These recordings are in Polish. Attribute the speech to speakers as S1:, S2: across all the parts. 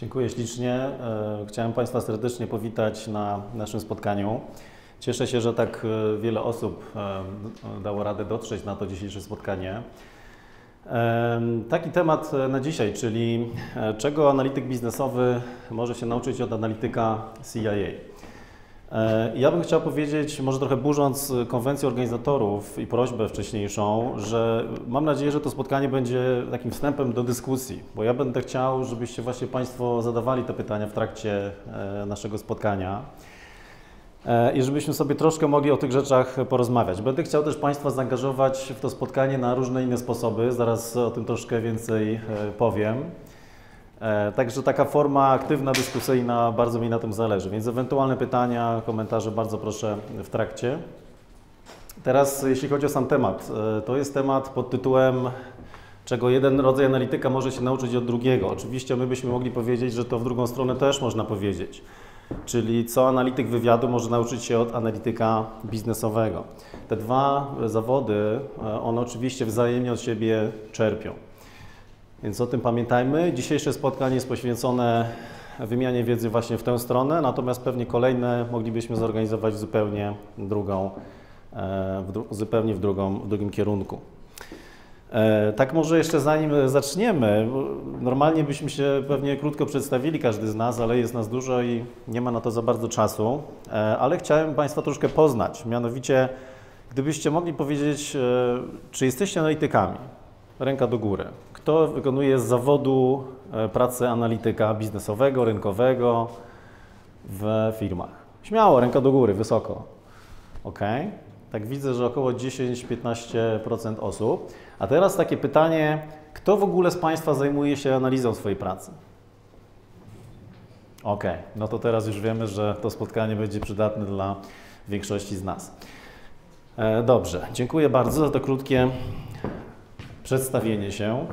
S1: Dziękuję ślicznie. E, chciałem Państwa serdecznie powitać na naszym spotkaniu. Cieszę się, że tak e, wiele osób e, dało radę dotrzeć na to dzisiejsze spotkanie. Taki temat na dzisiaj, czyli czego analityk biznesowy może się nauczyć od analityka CIA. E, ja bym chciał powiedzieć, może trochę burząc konwencję organizatorów i prośbę wcześniejszą, że mam nadzieję, że to spotkanie będzie takim wstępem do dyskusji, bo ja będę chciał, żebyście właśnie Państwo zadawali te pytania w trakcie e, naszego spotkania e, i żebyśmy sobie troszkę mogli o tych rzeczach porozmawiać. Będę chciał też Państwa zaangażować w to spotkanie na różne inne sposoby, zaraz o tym troszkę więcej powiem. E, także taka forma aktywna, dyskusyjna, bardzo mi na tym zależy. Więc ewentualne pytania, komentarze bardzo proszę w trakcie. Teraz jeśli chodzi o sam temat, e, to jest temat pod tytułem czego jeden rodzaj analityka może się nauczyć od drugiego. Oczywiście my byśmy mogli powiedzieć, że to w drugą stronę też można powiedzieć. Czyli co analityk wywiadu może nauczyć się od analityka biznesowego. Te dwa zawody, e, one oczywiście wzajemnie od siebie czerpią. Więc o tym pamiętajmy. Dzisiejsze spotkanie jest poświęcone wymianie wiedzy właśnie w tę stronę, natomiast pewnie kolejne moglibyśmy zorganizować zupełnie drugą, e, w dru zupełnie w, drugą, w drugim kierunku. E, tak może jeszcze zanim zaczniemy, normalnie byśmy się pewnie krótko przedstawili każdy z nas, ale jest nas dużo i nie ma na to za bardzo czasu, e, ale chciałem Państwa troszkę poznać, mianowicie gdybyście mogli powiedzieć, czy jesteście analitykami, ręka do góry. Kto wykonuje z zawodu e, pracę analityka biznesowego, rynkowego w firmach? Śmiało, ręka do góry, wysoko. Ok? Tak widzę, że około 10-15% osób. A teraz takie pytanie, kto w ogóle z Państwa zajmuje się analizą swojej pracy? Ok, no to teraz już wiemy, że to spotkanie będzie przydatne dla większości z nas. E, dobrze, dziękuję bardzo za to krótkie przedstawienie się.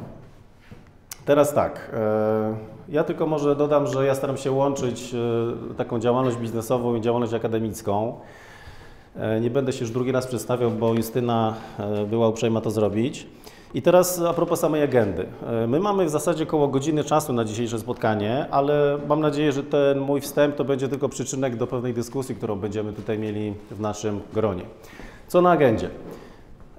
S1: Teraz tak, e, ja tylko może dodam, że ja staram się łączyć e, taką działalność biznesową i działalność akademicką. E, nie będę się już drugi raz przedstawiał, bo Justyna była uprzejma to zrobić. I teraz a propos samej agendy. My mamy w zasadzie około godziny czasu na dzisiejsze spotkanie, ale mam nadzieję, że ten mój wstęp to będzie tylko przyczynek do pewnej dyskusji, którą będziemy tutaj mieli w naszym gronie. Co na agendzie?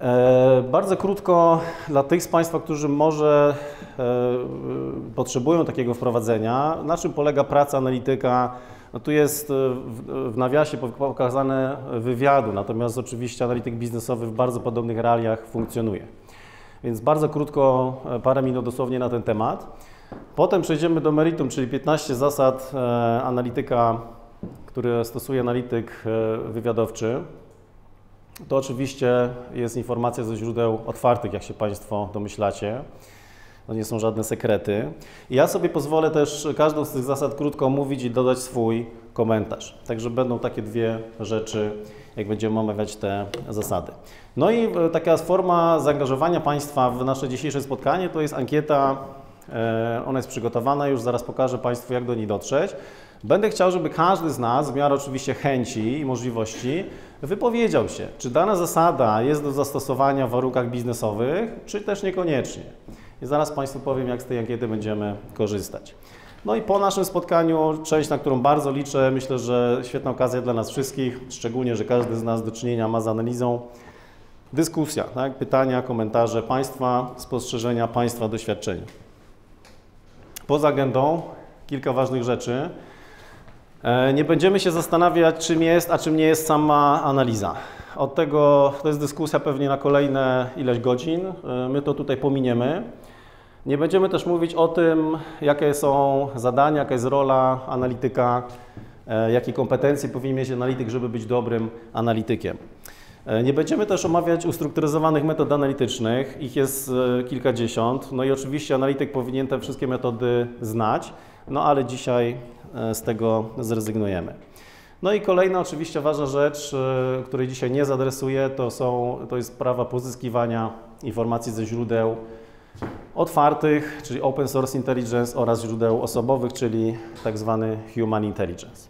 S1: E, bardzo krótko dla tych z Państwa, którzy może e, potrzebują takiego wprowadzenia, na czym polega praca analityka. No tu jest e, w, nawiasie pokazane wywiadu, natomiast oczywiście analityk biznesowy w bardzo podobnych realiach funkcjonuje. Więc bardzo krótko, parę minut dosłownie na ten temat. Potem przejdziemy do meritum, czyli 15 zasad analityka, które stosuje analityk wywiadowczy. To oczywiście jest informacja ze źródeł otwartych, jak się Państwo domyślacie. To nie są żadne sekrety. Ja sobie pozwolę też każdą z tych zasad krótko omówić i dodać swój komentarz. Także będą takie dwie rzeczy, jak będziemy omawiać te zasady. No i e, taka forma zaangażowania Państwa w nasze dzisiejsze spotkanie to jest ankieta. E, ona jest przygotowana, już zaraz pokażę Państwu, jak do niej dotrzeć. Będę chciał, żeby każdy z nas, w miarę oczywiście chęci i możliwości, wypowiedział się, czy dana zasada jest do zastosowania w warunkach biznesowych, czy też niekoniecznie. I zaraz Państwu powiem, jak z tej ankiety będziemy korzystać. No i po naszym spotkaniu, część, na którą bardzo liczę, myślę, że świetna okazja dla nas wszystkich, szczególnie, że każdy z nas do czynienia ma z analizą, dyskusja, tak? pytania, komentarze Państwa, spostrzeżenia Państwa, doświadczenia. Poza agendą kilka ważnych rzeczy. E, nie będziemy się zastanawiać, czym jest, a czym nie jest sama analiza. Od tego to jest dyskusja pewnie na kolejne ileś godzin. E, my to tutaj pominiemy. Nie będziemy też mówić o tym, jakie są zadania, jaka jest rola analityka, e, jakie kompetencje powinien mieć analityk, żeby być dobrym analitykiem. Nie będziemy też omawiać ustrukturyzowanych metod analitycznych, ich jest kilkadziesiąt. No i oczywiście analityk powinien te wszystkie metody znać, no ale dzisiaj z tego zrezygnujemy. No i kolejna oczywiście ważna rzecz, e, której dzisiaj nie zadresuję, to, są, to jest prawa pozyskiwania informacji ze źródeł otwartych, czyli open source intelligence oraz źródeł osobowych, czyli tak zwany human intelligence.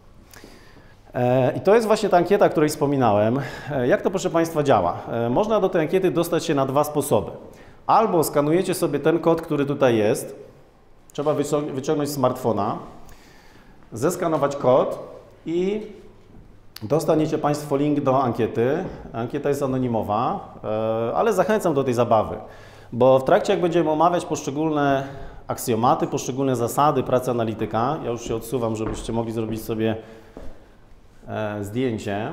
S1: E, I to jest właśnie ta ankieta, o której wspominałem. Jak to proszę Państwa działa? Można do tej ankiety dostać się na dwa sposoby. Albo skanujecie sobie ten kod, który tutaj jest, Trzeba wyciągnąć smartfona, zeskanować kod i dostaniecie Państwo link do ankiety. Ankieta jest anonimowa, e, ale zachęcam do tej zabawy, bo w trakcie jak będziemy omawiać poszczególne aksjomaty, poszczególne zasady pracy analityka, ja już się odsuwam, żebyście mogli zrobić sobie e, zdjęcie,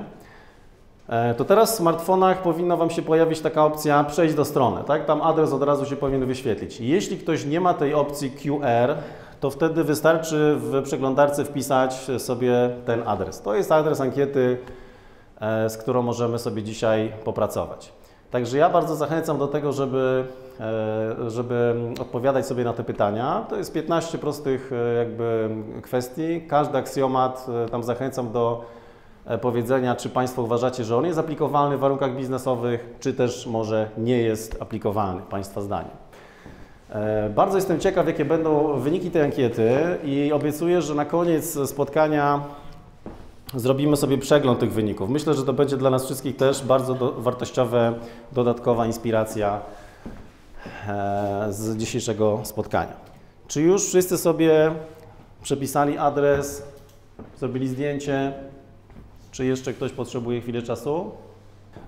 S1: e, to teraz w smartfonach powinna Wam się pojawić taka opcja przejść do strony, tak? Tam adres od razu się powinien wyświetlić. Jeśli ktoś nie ma tej opcji QR, to wtedy wystarczy w przeglądarce wpisać sobie ten adres. To jest adres ankiety, e, z którą możemy sobie dzisiaj popracować. Także ja bardzo zachęcam do tego, żeby, e, żeby odpowiadać sobie na te pytania. To jest 15 prostych e, jakby kwestii. Każdy aksjomat, tam zachęcam do powiedzenia, czy Państwo uważacie, że on jest aplikowalny w warunkach biznesowych, czy też może nie jest aplikowalny, Państwa zdaniem. E, bardzo jestem ciekaw, jakie będą wyniki tej ankiety i obiecuję, że na koniec spotkania zrobimy sobie przegląd tych wyników. Myślę, że to będzie dla nas wszystkich też bardzo do, dodatkowa inspiracja e, z dzisiejszego spotkania. Czy już wszyscy sobie przepisali adres, zrobili zdjęcie? Czy jeszcze ktoś potrzebuje chwilę czasu?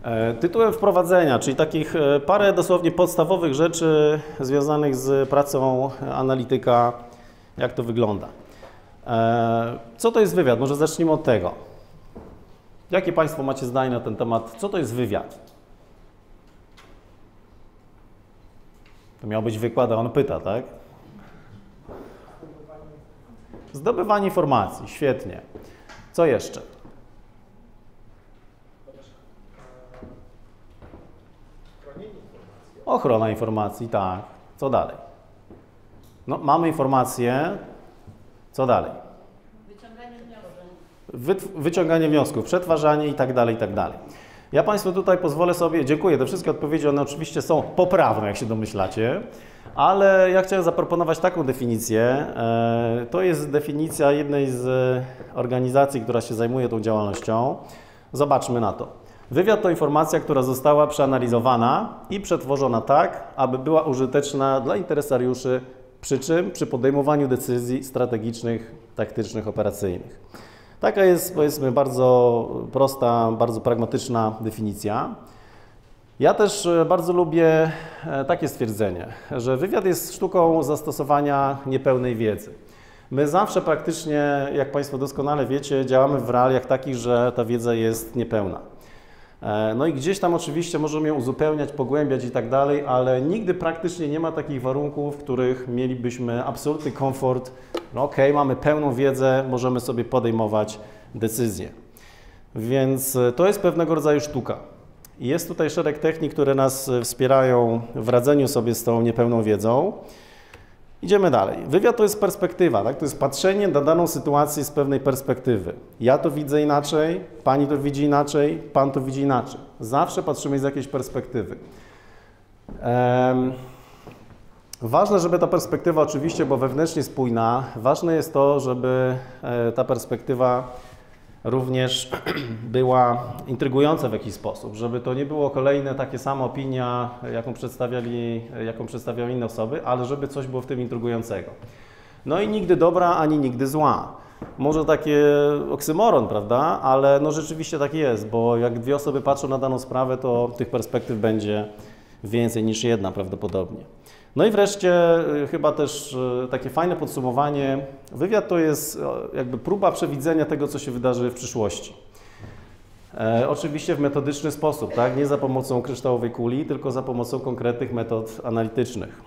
S1: E, tytułem wprowadzenia, czyli takich e, parę dosłownie podstawowych rzeczy związanych z pracą analityka, jak to wygląda. E, co to jest wywiad? Może zacznijmy od tego. Jakie Państwo macie zdanie na ten temat? Co to jest wywiad? To miał być wykład, a on pyta, tak? Zdobywanie informacji, świetnie. Co jeszcze? Ochrona informacji, tak. Co dalej? No, mamy informacje. Co dalej?
S2: Wyciąganie wniosków.
S1: Wy, wyciąganie wniosków, przetwarzanie i tak dalej, i tak dalej. Ja Państwu tutaj pozwolę sobie, dziękuję, te wszystkie odpowiedzi, one oczywiście są poprawne, jak się domyślacie, ale ja chciałem zaproponować taką definicję. E, to jest definicja jednej z organizacji, która się zajmuje tą działalnością. Zobaczmy na to. Wywiad to informacja, która została przeanalizowana i przetworzona tak, aby była użyteczna dla interesariuszy, przy czym przy podejmowaniu decyzji strategicznych, taktycznych, operacyjnych. Taka jest, powiedzmy, bardzo prosta, bardzo pragmatyczna definicja. Ja też e, bardzo lubię e, takie stwierdzenie, że wywiad jest sztuką zastosowania niepełnej wiedzy. My zawsze praktycznie, jak Państwo doskonale wiecie, działamy w realiach takich, że ta wiedza jest niepełna. E, no i gdzieś tam oczywiście możemy ją uzupełniać, pogłębiać i tak dalej, ale nigdy praktycznie nie ma takich warunków, w których mielibyśmy absolutny komfort. No okej, okay, mamy pełną wiedzę, możemy sobie podejmować decyzje. Więc e, to jest pewnego rodzaju sztuka. Jest tutaj szereg technik, które nas e, wspierają w radzeniu sobie z tą niepełną wiedzą. Idziemy dalej. Wywiad to jest perspektywa, tak? to jest patrzenie na daną sytuację z pewnej perspektywy. Ja to widzę inaczej, pani to widzi inaczej, pan to widzi inaczej. Zawsze patrzymy z jakiejś perspektywy. Um, ważne, żeby ta perspektywa oczywiście była wewnętrznie spójna. Ważne jest to, żeby e, ta perspektywa również była intrygująca w jakiś sposób, żeby to nie było kolejne takie samo opinia, jaką przedstawiali, jaką przedstawiały inne osoby, ale żeby coś było w tym intrygującego. No i nigdy dobra, ani nigdy zła. Może takie oksymoron, prawda? Ale no rzeczywiście tak jest, bo jak dwie osoby patrzą na daną sprawę, to tych perspektyw będzie więcej niż jedna prawdopodobnie. No i wreszcie y, chyba też y, takie fajne podsumowanie. Wywiad to jest jakby próba przewidzenia tego, co się wydarzy w przyszłości. E, oczywiście w metodyczny sposób, tak? nie za pomocą kryształowej kuli, tylko za pomocą konkretnych metod analitycznych.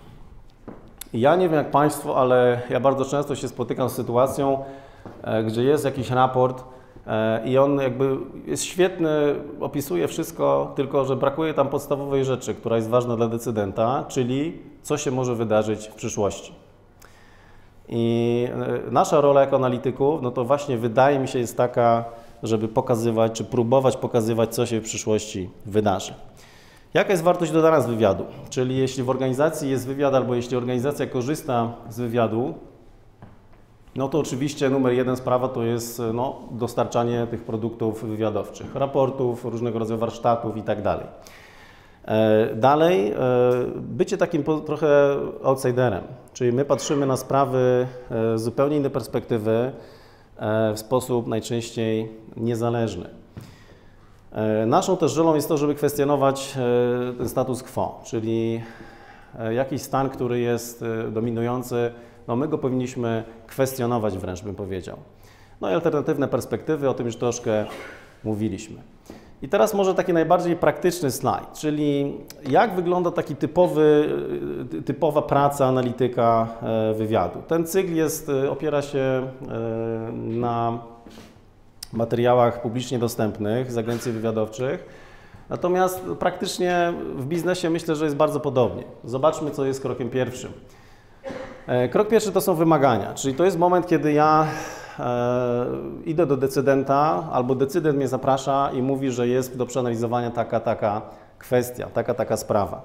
S1: Ja nie wiem jak Państwo, ale ja bardzo często się spotykam z sytuacją, e, gdzie jest jakiś raport, E, I on jakby jest świetny, opisuje wszystko, tylko że brakuje tam podstawowej rzeczy, która jest ważna dla decydenta, czyli co się może wydarzyć w przyszłości. I e, nasza rola jako analityków, no to właśnie wydaje mi się jest taka, żeby pokazywać, czy próbować pokazywać, co się w przyszłości wydarzy. Jaka jest wartość dodana z wywiadu? Czyli jeśli w organizacji jest wywiad, albo jeśli organizacja korzysta z wywiadu, no to oczywiście numer jeden sprawa to jest no, dostarczanie tych produktów wywiadowczych, raportów, różnego rodzaju warsztatów i tak dalej. E, Dalej, e, bycie takim trochę outsiderem, czyli my patrzymy na sprawy e, z zupełnie innej perspektywy, w sposób najczęściej niezależny. Naszą też rolą jest to, żeby kwestionować ten status quo, czyli jakiś stan, który jest dominujący, no my go powinniśmy kwestionować wręcz, bym powiedział. No i alternatywne perspektywy, o tym już troszkę mówiliśmy. I teraz może taki najbardziej praktyczny slajd, czyli jak wygląda taki typowy, y, typowa praca analityka e, wywiadu. Ten cykl jest, y, opiera się e, na materiałach publicznie dostępnych z agencji wywiadowczych. Natomiast praktycznie w biznesie myślę, że jest bardzo podobnie. Zobaczmy, co jest krokiem pierwszym. E, Krok pierwszy to są wymagania, czyli to jest moment, kiedy ja e, idę do decydenta albo decydent mnie zaprasza i mówi, że jest do przeanalizowania taka, taka kwestia, taka, taka sprawa.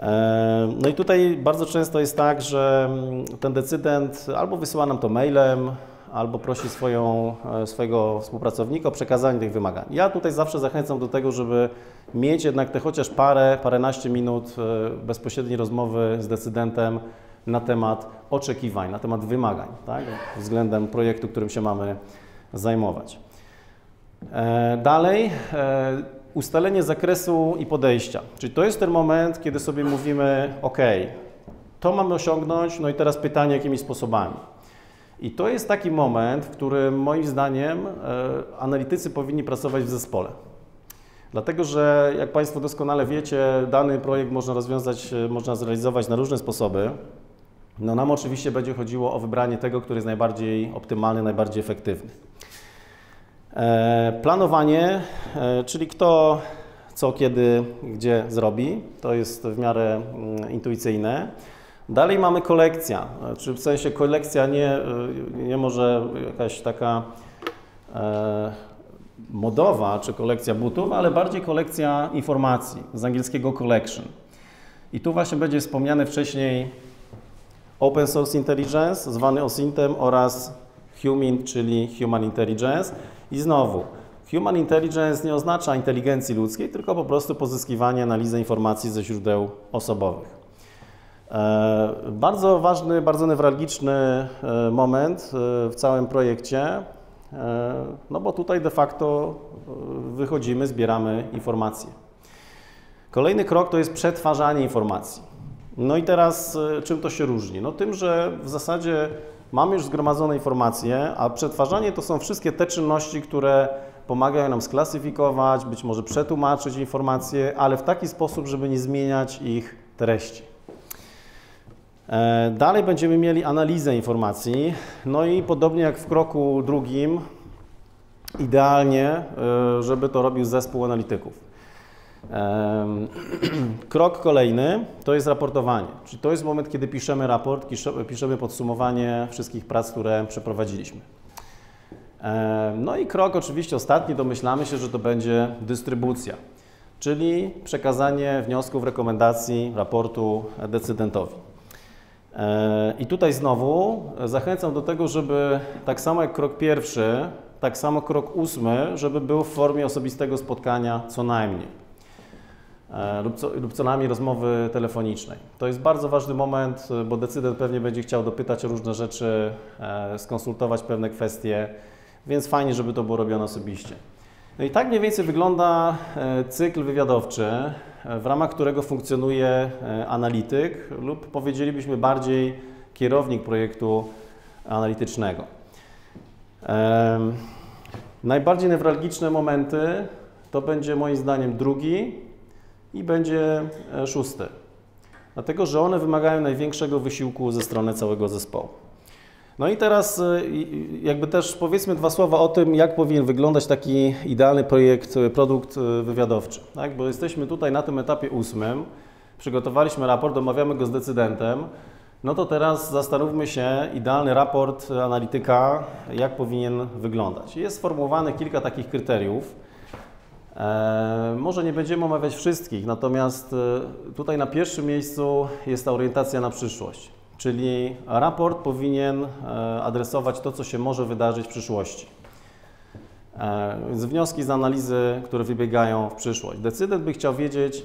S1: E, No i tutaj bardzo często jest tak, że ten decydent albo wysyła nam to mailem, albo prosi swoją, e, swojego współpracownika o przekazanie tych wymagań. Ja tutaj zawsze zachęcam do tego, żeby mieć jednak te chociaż parę, paręnaście minut e, bezpośredniej rozmowy z decydentem na temat oczekiwań, na temat wymagań, tak, względem projektu, którym się mamy zajmować. E, Dalej, e, ustalenie zakresu i podejścia. Czyli to jest ten moment, kiedy sobie mówimy, OK, to mamy osiągnąć, no i teraz pytanie, jakimi sposobami. I to jest taki moment, w którym moim zdaniem e, analitycy powinni pracować w zespole. Dlatego, że jak Państwo doskonale wiecie, dany projekt można rozwiązać, można zrealizować na różne sposoby. No nam oczywiście będzie chodziło o wybranie tego, który jest najbardziej optymalny, najbardziej efektywny. E, Planowanie, e, czyli kto co, kiedy, gdzie zrobi, to jest w miarę mm, intuicyjne. Dalej mamy kolekcja, czy w sensie kolekcja nie, e, nie może jakaś taka e, modowa, czy kolekcja butów, ale bardziej kolekcja informacji, z angielskiego collection. I tu właśnie będzie wspomniane wcześniej Open Source Intelligence, zwany OSINT-em oraz HUMINT, czyli Human Intelligence. I znowu, Human Intelligence nie oznacza inteligencji ludzkiej, tylko po prostu pozyskiwanie, analizę informacji ze źródeł osobowych. E, Bardzo ważny, bardzo newralgiczny e, moment e, w całym projekcie, no bo tutaj de facto wychodzimy, zbieramy informacje. Kolejny krok to jest przetwarzanie informacji. No i teraz e, czym to się różni? No tym, że w zasadzie mamy już zgromadzone informacje, a przetwarzanie to są wszystkie te czynności, które pomagają nam sklasyfikować, być może przetłumaczyć informacje, ale w taki sposób, żeby nie zmieniać ich treści. E, Dalej będziemy mieli analizę informacji, no i podobnie jak w kroku drugim, idealnie, e, żeby to robił zespół analityków. Krok kolejny to jest raportowanie, czyli to jest moment, kiedy piszemy raport, pisze- piszemy podsumowanie wszystkich prac, które przeprowadziliśmy. No i krok oczywiście ostatni, domyślamy się, że to będzie dystrybucja, czyli przekazanie wniosków, rekomendacji, raportu decydentowi. I tutaj znowu zachęcam do tego, żeby tak samo jak krok pierwszy, tak samo krok ósmy, żeby był w formie osobistego spotkania co najmniej. E, Lub co, lub co najmniej rozmowy telefonicznej. To jest bardzo ważny moment, e, bo decydent pewnie będzie chciał dopytać o różne rzeczy, e, skonsultować pewne kwestie, więc fajnie, żeby to było robione osobiście. No i tak mniej więcej wygląda cykl wywiadowczy, w ramach którego funkcjonuje analityk lub powiedzielibyśmy bardziej kierownik projektu analitycznego. Najbardziej newralgiczne momenty to będzie moim zdaniem drugi i będzie e, szósty. Dlatego, że one wymagają największego wysiłku ze strony całego zespołu. No i teraz e, jakby też powiedzmy dwa słowa o tym, jak powinien wyglądać taki idealny projekt, e, produkt wywiadowczy. Tak? Bo jesteśmy tutaj na tym etapie ósmym, przygotowaliśmy raport, omawiamy go z decydentem, no to teraz zastanówmy się, idealny raport analityka, jak powinien wyglądać. Jest sformułowane kilka takich kryteriów. E, może nie będziemy omawiać wszystkich, natomiast e, tutaj na pierwszym miejscu jest ta orientacja na przyszłość. Czyli raport powinien e, adresować to, co się może wydarzyć w przyszłości. Więc wnioski z analizy, które wybiegają w przyszłość. Decydent by chciał wiedzieć,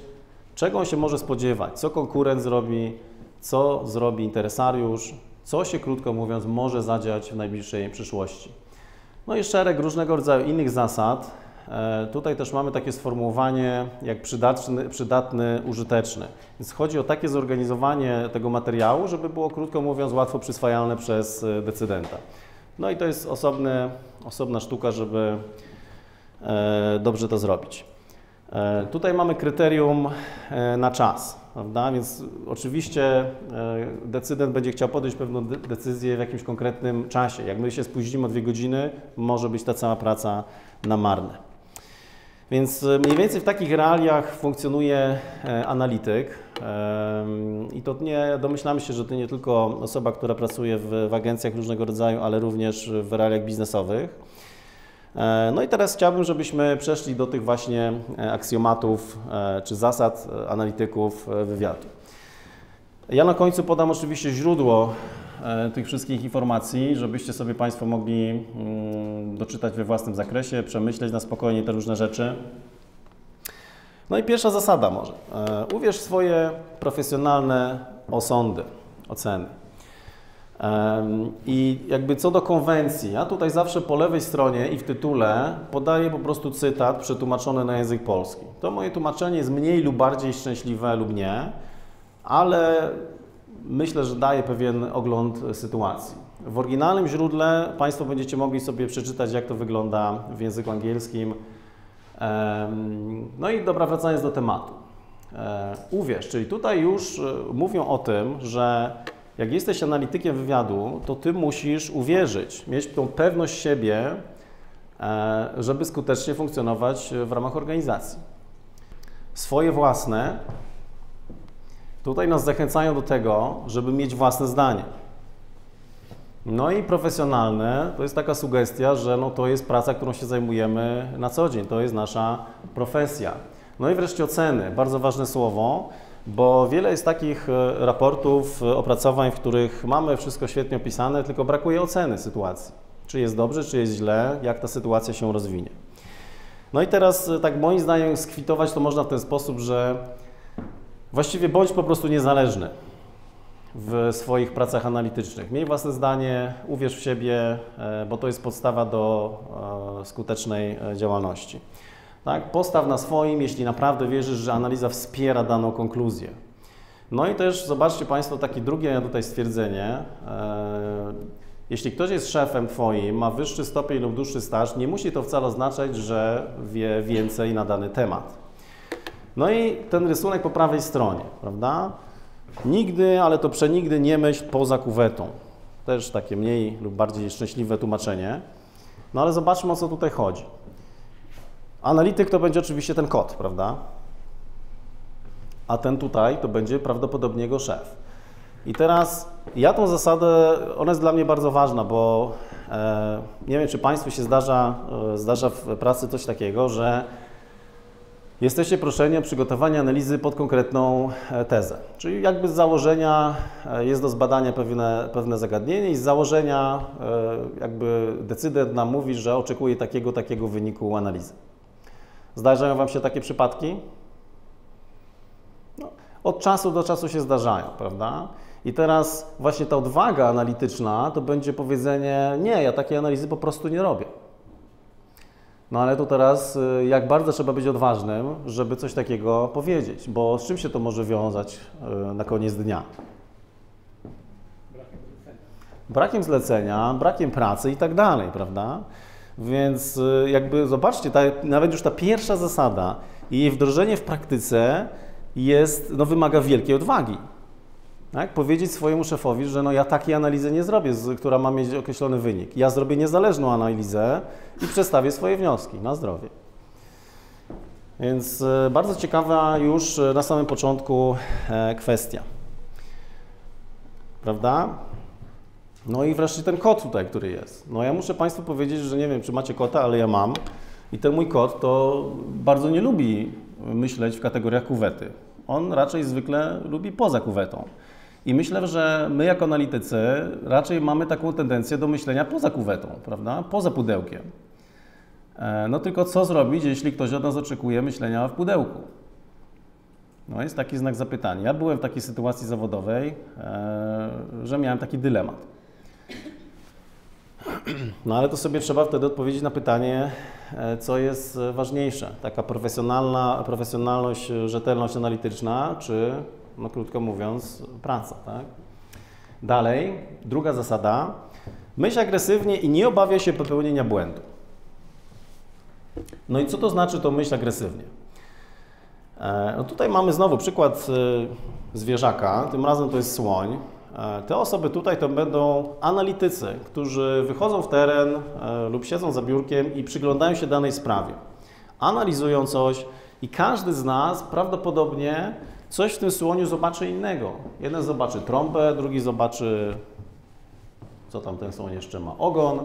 S1: Czego on się może spodziewać? Co konkurent zrobi? Co zrobi interesariusz? Co się, krótko mówiąc, może zadziać w najbliższej przyszłości? No i szereg różnego rodzaju innych zasad. E, Tutaj też mamy takie sformułowanie jak przydatny, przydatny, użyteczny. Więc chodzi o takie zorganizowanie tego materiału, żeby było, krótko mówiąc, łatwo przyswajalne przez e, decydenta. No i to jest osobny, osobna sztuka, żeby e, dobrze to zrobić. Tutaj mamy kryterium na czas, prawda? Więc oczywiście decydent będzie chciał podjąć pewną de- decyzję w jakimś konkretnym czasie. Jak my się spóźnimy o dwie godziny, może być ta cała praca na marne. Więc e, mniej więcej w takich realiach funkcjonuje e, analityk. I to nie, domyślamy się, że to nie tylko osoba, która pracuje w, w agencjach różnego rodzaju, ale również w realiach biznesowych. E, No i teraz chciałbym, żebyśmy przeszli do tych właśnie aksjomatów czy zasad analityków wywiadu. Ja na końcu podam oczywiście źródło tych wszystkich informacji, żebyście sobie Państwo mogli mm, doczytać we własnym zakresie, przemyśleć na spokojnie te różne rzeczy. No i pierwsza zasada może. E, Uwierz w swoje profesjonalne osądy, oceny. I jakby co do konwencji, ja tutaj zawsze po lewej stronie i w tytule podaję po prostu cytat przetłumaczony na język polski. To moje tłumaczenie jest mniej lub bardziej szczęśliwe lub nie, ale myślę, że daje pewien ogląd sytuacji. W oryginalnym źródle Państwo będziecie mogli sobie przeczytać, jak to wygląda w języku angielskim. No i dobra, wracając do tematu. E, Uwierz, czyli tutaj już e, mówią o tym, że jak jesteś analitykiem wywiadu, to ty musisz uwierzyć, mieć tą pewność siebie, e, żeby skutecznie funkcjonować w ramach organizacji. Swoje własne tutaj nas zachęcają do tego, żeby mieć własne zdanie. No i profesjonalne to jest taka sugestia, że no to jest praca, którą się zajmujemy na co dzień, to jest nasza profesja. No i wreszcie oceny, bardzo ważne słowo, bo wiele jest takich e, raportów, e, opracowań, w których mamy wszystko świetnie opisane, tylko brakuje oceny sytuacji. Czy jest dobrze, czy jest źle, jak ta sytuacja się rozwinie. No i teraz, e, tak moim zdaniem, skwitować to można w ten sposób, że właściwie bądź po prostu niezależny w swoich pracach analitycznych. Miej własne zdanie, uwierz w siebie, e, bo to jest podstawa do e, skutecznej e, działalności. Tak? Postaw na swoim, jeśli naprawdę wierzysz, że analiza wspiera daną konkluzję. No i też zobaczcie Państwo takie drugie tutaj stwierdzenie. Jeśli ktoś jest szefem Twoim, ma wyższy stopień lub dłuższy staż, nie musi to wcale oznaczać, że wie więcej na dany temat. No i ten rysunek po prawej stronie, prawda? Nigdy, ale to przenigdy nie myśl poza kuwetą. Też takie mniej lub bardziej szczęśliwe tłumaczenie. No ale zobaczmy o co tutaj chodzi. Analityk to będzie oczywiście ten kot, prawda? A ten tutaj to będzie prawdopodobnie jego szef. I teraz ja tą zasadę, ona jest dla mnie bardzo ważna, bo e, nie wiem, czy Państwu się zdarza, e, zdarza w pracy coś takiego, że Jesteście proszeni o przygotowanie analizy pod konkretną e, tezę. Czyli jakby z założenia e, jest do zbadania pewne, pewne zagadnienie i z założenia e, jakby decydent nam mówi, że oczekuje takiego, takiego wyniku analizy. Zdarzają Wam się takie przypadki? No, od czasu do czasu się zdarzają, prawda? I teraz właśnie ta odwaga analityczna to będzie powiedzenie, nie, ja takiej analizy po prostu nie robię. No ale to teraz, y, jak bardzo trzeba być odważnym, żeby coś takiego powiedzieć, bo z czym się to może wiązać y, na koniec dnia? Brakiem zlecenia, brakiem pracy i tak dalej, prawda? Więc y, jakby zobaczcie, ta, nawet już ta pierwsza zasada i jej wdrożenie w praktyce jest, no, wymaga wielkiej odwagi. Tak? Powiedzieć swojemu szefowi, że no ja takiej analizy nie zrobię, która ma mieć określony wynik. Ja zrobię niezależną analizę i przedstawię swoje wnioski na zdrowie. Więc e, bardzo ciekawa już e, na samym początku e, kwestia. Prawda? No i wreszcie ten kot tutaj, który jest. No ja muszę Państwu powiedzieć, że nie wiem, czy macie kota, ale ja mam. I ten mój kot to bardzo nie lubi myśleć w kategoriach kuwety. On raczej zwykle lubi poza kuwetą. I myślę, że my jako analitycy raczej mamy taką tendencję do myślenia poza kuwetą, prawda? Poza pudełkiem. E, No tylko co zrobić, jeśli ktoś od nas oczekuje myślenia w pudełku? No jest taki znak zapytania. Ja byłem w takiej sytuacji zawodowej, e, że miałem taki dylemat. No ale to sobie trzeba wtedy odpowiedzieć na pytanie, e, co jest ważniejsze. Taka profesjonalna, profesjonalność, rzetelność analityczna, czy, no krótko mówiąc, praca, tak? Dalej, druga zasada. Myśl agresywnie i nie obawia się popełnienia błędu. No i co to znaczy to myśl agresywnie? E, no tutaj mamy znowu przykład e, zwierzaka, tym razem to jest słoń. E, te osoby tutaj to będą analitycy, którzy wychodzą w teren lub siedzą za biurkiem i przyglądają się danej sprawie. Analizują coś i każdy z nas prawdopodobnie coś w tym słoniu zobaczy innego. Jeden zobaczy trąbę, drugi zobaczy, co tam ten słoń jeszcze ma, ogon,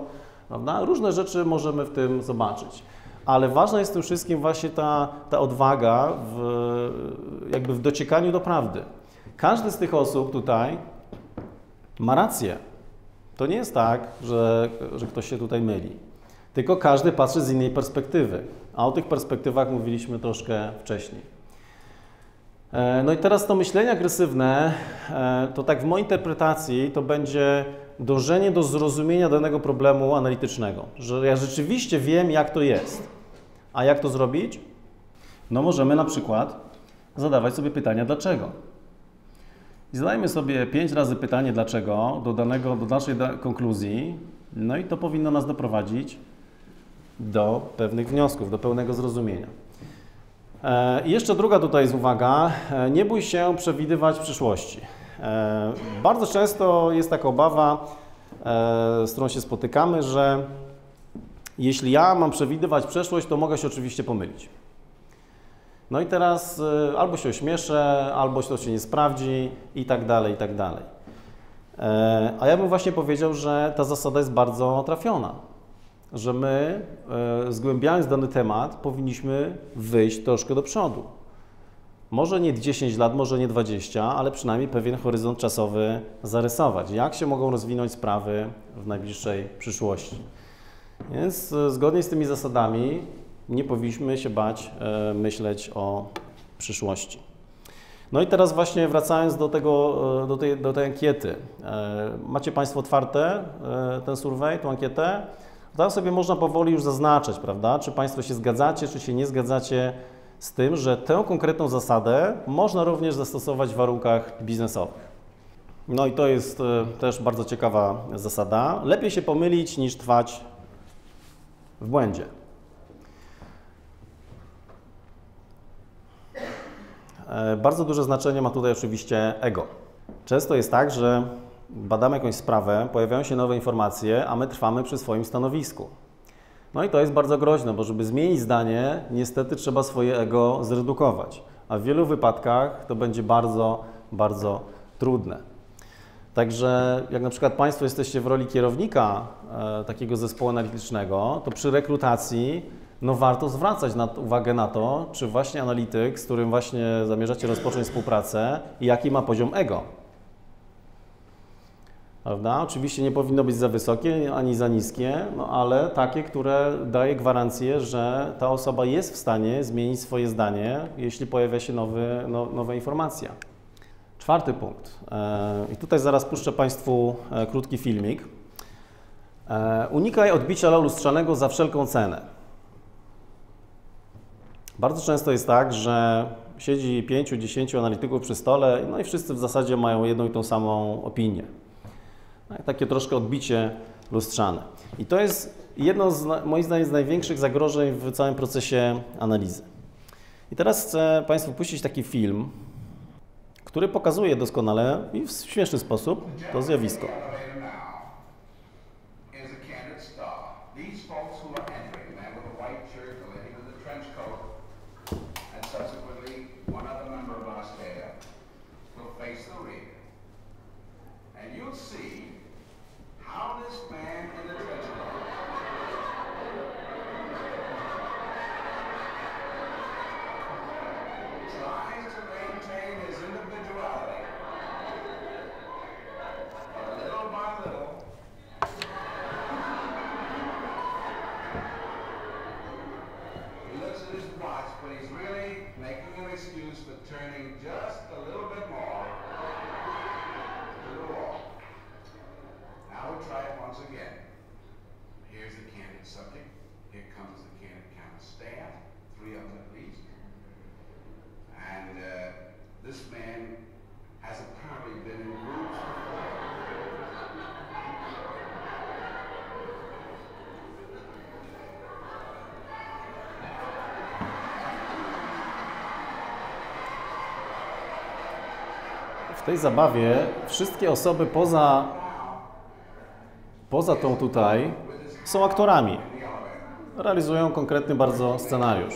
S1: prawda? Różne rzeczy możemy w tym zobaczyć ale ważna jest w tym wszystkim właśnie ta, ta odwaga w, jakby w dociekaniu do prawdy. Każdy z tych osób tutaj ma rację. To nie jest tak, że, że ktoś się tutaj myli. Tylko każdy patrzy z innej perspektywy. A o tych perspektywach mówiliśmy troszkę wcześniej. E, no i teraz to myślenie agresywne, e, to tak w mojej interpretacji to będzie dążenie do zrozumienia danego problemu analitycznego, że ja rzeczywiście wiem, jak to jest. A jak to zrobić? No możemy na przykład zadawać sobie pytania dlaczego. I zadajmy sobie pięć razy pytanie dlaczego do danego, do naszej konkluzji, no i to powinno nas doprowadzić do pewnych wniosków, do pełnego zrozumienia. E, I jeszcze druga tutaj jest uwaga, e, nie bój się przewidywać przyszłości. E, bardzo często jest taka obawa, z którą się spotykamy, że jeśli ja mam przewidywać przeszłość, to mogę się oczywiście pomylić. No i teraz albo się ośmieszę, albo to się nie sprawdzi i tak dalej, i tak dalej. A ja bym właśnie powiedział, że ta zasada jest bardzo trafiona, że my, e, zgłębiając dany temat, powinniśmy wyjść troszkę do przodu. Może nie 10 lat, może nie 20, ale przynajmniej pewien horyzont czasowy zarysować. Jak się mogą rozwinąć sprawy w najbliższej przyszłości. Więc e, zgodnie z tymi zasadami nie powinniśmy się bać e, myśleć o przyszłości. No i teraz właśnie wracając do, tego, do, tej, do tej ankiety. Macie Państwo otwarte ten survey, tą ankietę? Tam sobie można powoli już zaznaczać, prawda? Czy Państwo się zgadzacie, czy się nie zgadzacie z tym, że tę konkretną zasadę można również zastosować w warunkach biznesowych. No i to jest też bardzo ciekawa zasada. Lepiej się pomylić niż trwać w błędzie. E, bardzo duże znaczenie ma tutaj oczywiście ego. Często jest tak, że badamy jakąś sprawę, pojawiają się nowe informacje, a my trwamy przy swoim stanowisku. No i to jest bardzo groźne, bo żeby zmienić zdanie, niestety trzeba swoje ego zredukować, a w wielu wypadkach to będzie bardzo, bardzo trudne. Także jak na przykład Państwo jesteście w roli kierownika e, takiego zespołu analitycznego, to przy rekrutacji no warto zwracać na, uwagę na to, czy właśnie analityk, z którym właśnie zamierzacie rozpocząć współpracę, jaki ma poziom ego. Prawda? Oczywiście nie powinno być za wysokie ani za niskie, no ale takie, które daje gwarancję, że ta osoba jest w stanie zmienić swoje zdanie, jeśli pojawia się nowy, no, nowa informacja. Czwarty punkt. E, I tutaj zaraz puszczę Państwu e, krótki filmik. E, unikaj odbicia lustrzanego za wszelką cenę. Bardzo często jest tak, że siedzi 5-10 analityków przy stole, no i wszyscy w zasadzie mają jedną i tą samą opinię. Takie troszkę odbicie lustrzane. I to jest jedno z, moim zdaniem, z największych zagrożeń w całym procesie analizy. I teraz chcę Państwu puścić taki film, który pokazuje doskonale i w śmieszny sposób to zjawisko. W tej zabawie wszystkie osoby poza, poza tą tutaj są aktorami. Realizują konkretny bardzo scenariusz.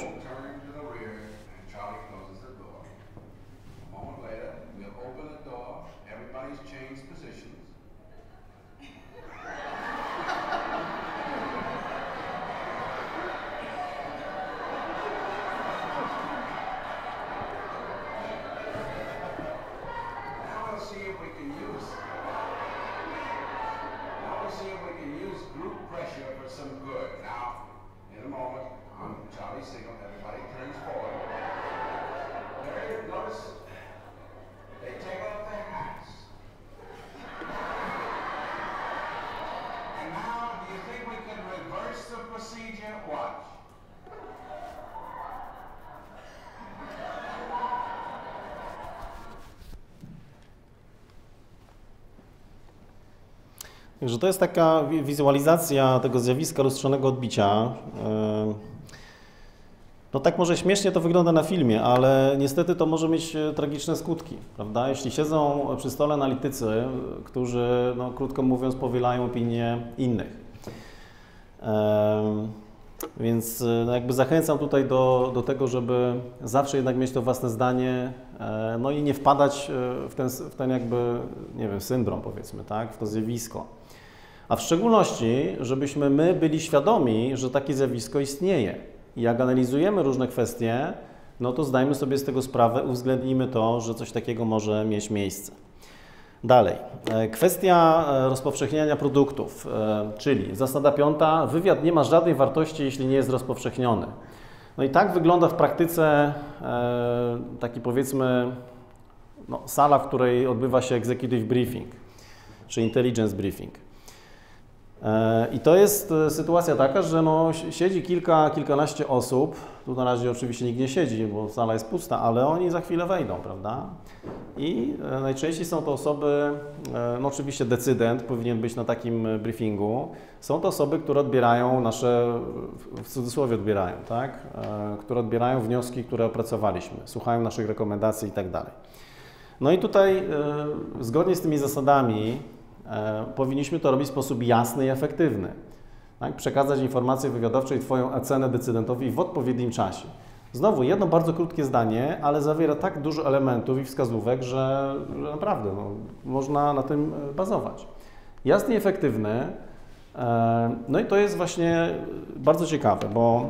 S1: Także to jest taka wi- wizualizacja tego zjawiska lustrzonego odbicia. No tak może śmiesznie to wygląda na filmie, ale niestety to może mieć e, tragiczne skutki, prawda? Jeśli siedzą przy stole analitycy, którzy, no, krótko mówiąc, powielają opinie innych. Więc e, no, jakby zachęcam tutaj do, do tego, żeby zawsze jednak mieć to własne zdanie, e, no i nie wpadać w ten, w ten jakby, nie wiem, syndrom powiedzmy, tak, w to zjawisko. A w szczególności, żebyśmy my byli świadomi, że takie zjawisko istnieje. I jak analizujemy różne kwestie, no to zdajmy sobie z tego sprawę, uwzględnijmy to, że coś takiego może mieć miejsce. Dalej, e, kwestia e, rozpowszechniania produktów, e, czyli zasada piąta, wywiad nie ma żadnej wartości, jeśli nie jest rozpowszechniony. No i tak wygląda w praktyce taki powiedzmy no, sala, w której odbywa się executive briefing, czy intelligence briefing. E, I to jest e, sytuacja taka, że no, si- siedzi kilka, kilkanaście osób, tu na razie oczywiście nikt nie siedzi, bo sala jest pusta, ale oni za chwilę wejdą, prawda? I e, najczęściej są to osoby, no oczywiście decydent powinien być na takim briefingu, są to osoby, które odbierają nasze, w- cudzysłowie odbierają, tak? Które odbierają wnioski, które opracowaliśmy, słuchają naszych rekomendacji i tak dalej. No i tutaj zgodnie z tymi zasadami powinniśmy to robić w sposób jasny i efektywny. Tak? Przekazać informacje wywiadowcze i Twoją ocenę decydentowi w odpowiednim czasie. Znowu jedno bardzo krótkie zdanie, ale zawiera tak dużo elementów i wskazówek, że, że naprawdę no, można na tym e, bazować. Jasny i efektywny. e, No i to jest właśnie bardzo ciekawe, bo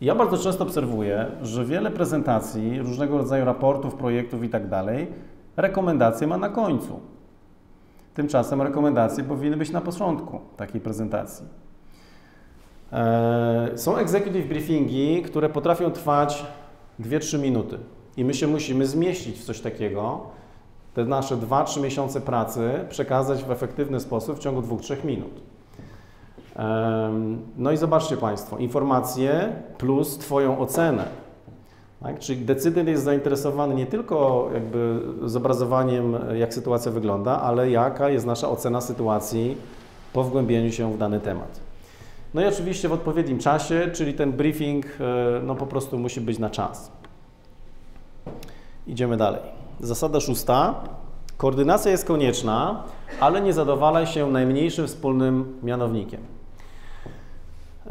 S1: ja bardzo często obserwuję, że wiele prezentacji, różnego rodzaju raportów, projektów i tak dalej, rekomendacje ma na końcu. Tymczasem rekomendacje powinny być na początku takiej prezentacji. Eee, Są executive briefingi, które potrafią trwać 2-3 minuty i my się musimy zmieścić w coś takiego, te nasze 2-3 miesiące pracy przekazać w efektywny sposób w ciągu 2-3 minut. Em, No i zobaczcie Państwo, informacje plus Twoją ocenę. Tak? Czyli decydent jest zainteresowany nie tylko jakby zobrazowaniem, jak sytuacja wygląda, ale jaka jest nasza ocena sytuacji po wgłębieniu się w dany temat. No i oczywiście w odpowiednim czasie, czyli ten briefing e, no po prostu musi być na czas. Idziemy dalej. Zasada szósta. Koordynacja jest konieczna, ale nie zadowalaj się najmniejszym wspólnym mianownikiem.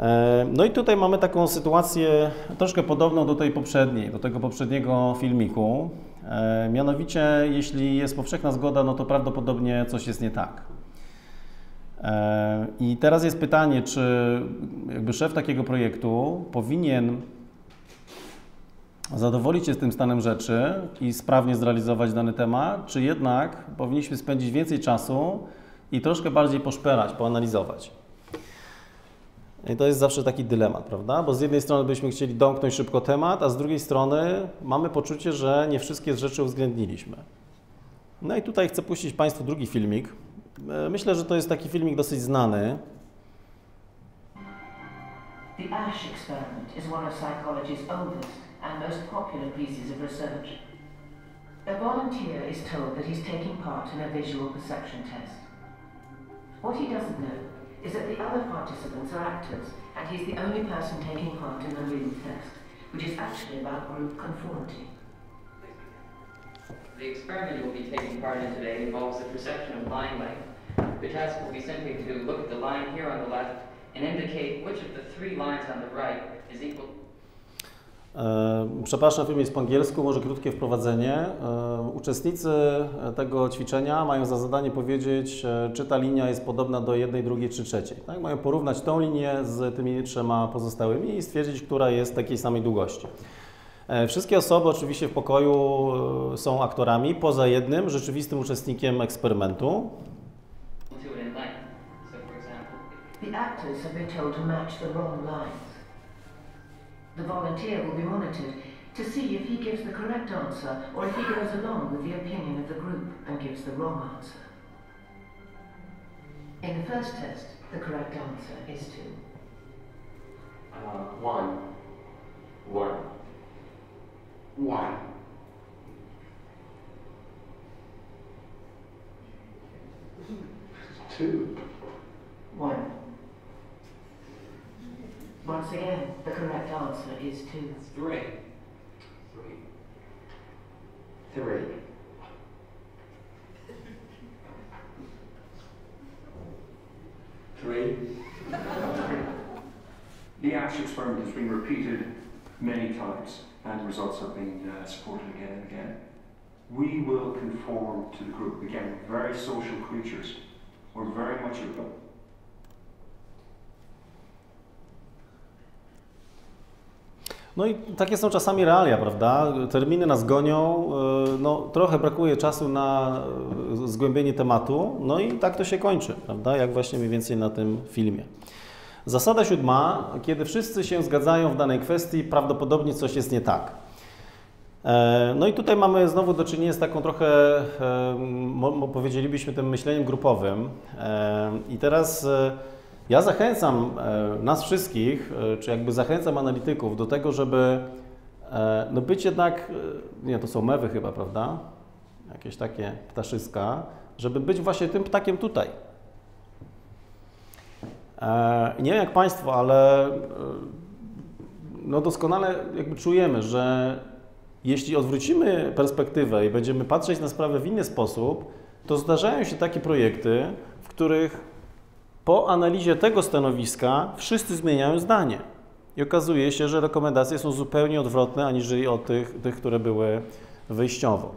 S1: E, No i tutaj mamy taką sytuację troszkę podobną do tej poprzedniej, do tego poprzedniego filmiku. E, Mianowicie, jeśli jest powszechna zgoda, no to prawdopodobnie coś jest nie tak. E, I teraz jest pytanie, czy jakby szef takiego projektu powinien zadowolić się z tym stanem rzeczy i sprawnie zrealizować dany temat, czy jednak powinniśmy spędzić więcej czasu i troszkę bardziej poszperać, poanalizować. I to jest zawsze taki dylemat, prawda? Bo z jednej strony byśmy chcieli domknąć szybko temat, a z drugiej strony mamy poczucie, że nie wszystkie rzeczy uwzględniliśmy. No i tutaj chcę puścić Państwu drugi filmik. E, Myślę, że to jest taki filmik dosyć znany.
S3: The ASH experiment is one of psychology's oldest and most popular pieces of research. A volunteer is told that he's taking part in a visual perception test. What he doesn't know is that the other participants are actors, and he's the only person taking part in the real test, which is actually about group conformity.
S4: The experiment you will be taking part in today involves the perception of line length. The task will be simply to look at the line here on the left and indicate which of the three lines on the right is equal
S1: Przepraszam, film jest po angielsku, może krótkie wprowadzenie. E, Uczestnicy tego ćwiczenia mają za zadanie powiedzieć, e, czy ta linia jest podobna do jednej, drugiej czy trzeciej. Tak? Mają porównać tą linię z tymi trzema pozostałymi i stwierdzić, która jest takiej samej długości. E, Wszystkie osoby oczywiście w pokoju e, są aktorami, poza jednym rzeczywistym uczestnikiem eksperymentu.
S3: The actors have been told to match the wrong lines. The volunteer will be monitored to see if he gives the correct answer or if he goes along with the opinion of the group and gives the wrong answer. In the first test, the correct answer is two.
S5: Uh, one. One.
S6: One.
S5: Two.
S3: Once again, the correct answer is two.
S5: Three. Three. Three. Three.
S7: The ASH experiment has been repeated many times and results have been uh, supported again and again. We will conform to the group. Again, we're very social creatures. We're very much
S1: No i takie są czasami realia, prawda? Terminy nas gonią, yy, no, trochę brakuje czasu na yy, zgłębienie tematu, no i tak to się kończy, prawda? Jak właśnie mniej więcej na tym filmie. Zasada siódma, kiedy wszyscy się zgadzają w danej kwestii, prawdopodobnie coś jest nie tak. E, No i tutaj mamy znowu do czynienia z taką trochę, e, powiedzielibyśmy, tym myśleniem grupowym. E, I teraz ja zachęcam e, nas wszystkich, e, czy jakby zachęcam analityków do tego, żeby e, no być jednak, nie, to są mewy chyba, prawda? Jakieś takie ptaszyska, żeby być właśnie tym ptakiem tutaj. Nie wiem jak Państwo, ale no doskonale jakby czujemy, że jeśli odwrócimy perspektywę i będziemy patrzeć na sprawę w inny sposób, to zdarzają się takie projekty, w których po analizie tego stanowiska wszyscy zmieniają zdanie. I okazuje się, że rekomendacje są zupełnie odwrotne aniżeli od tych, tych które były wyjściowo.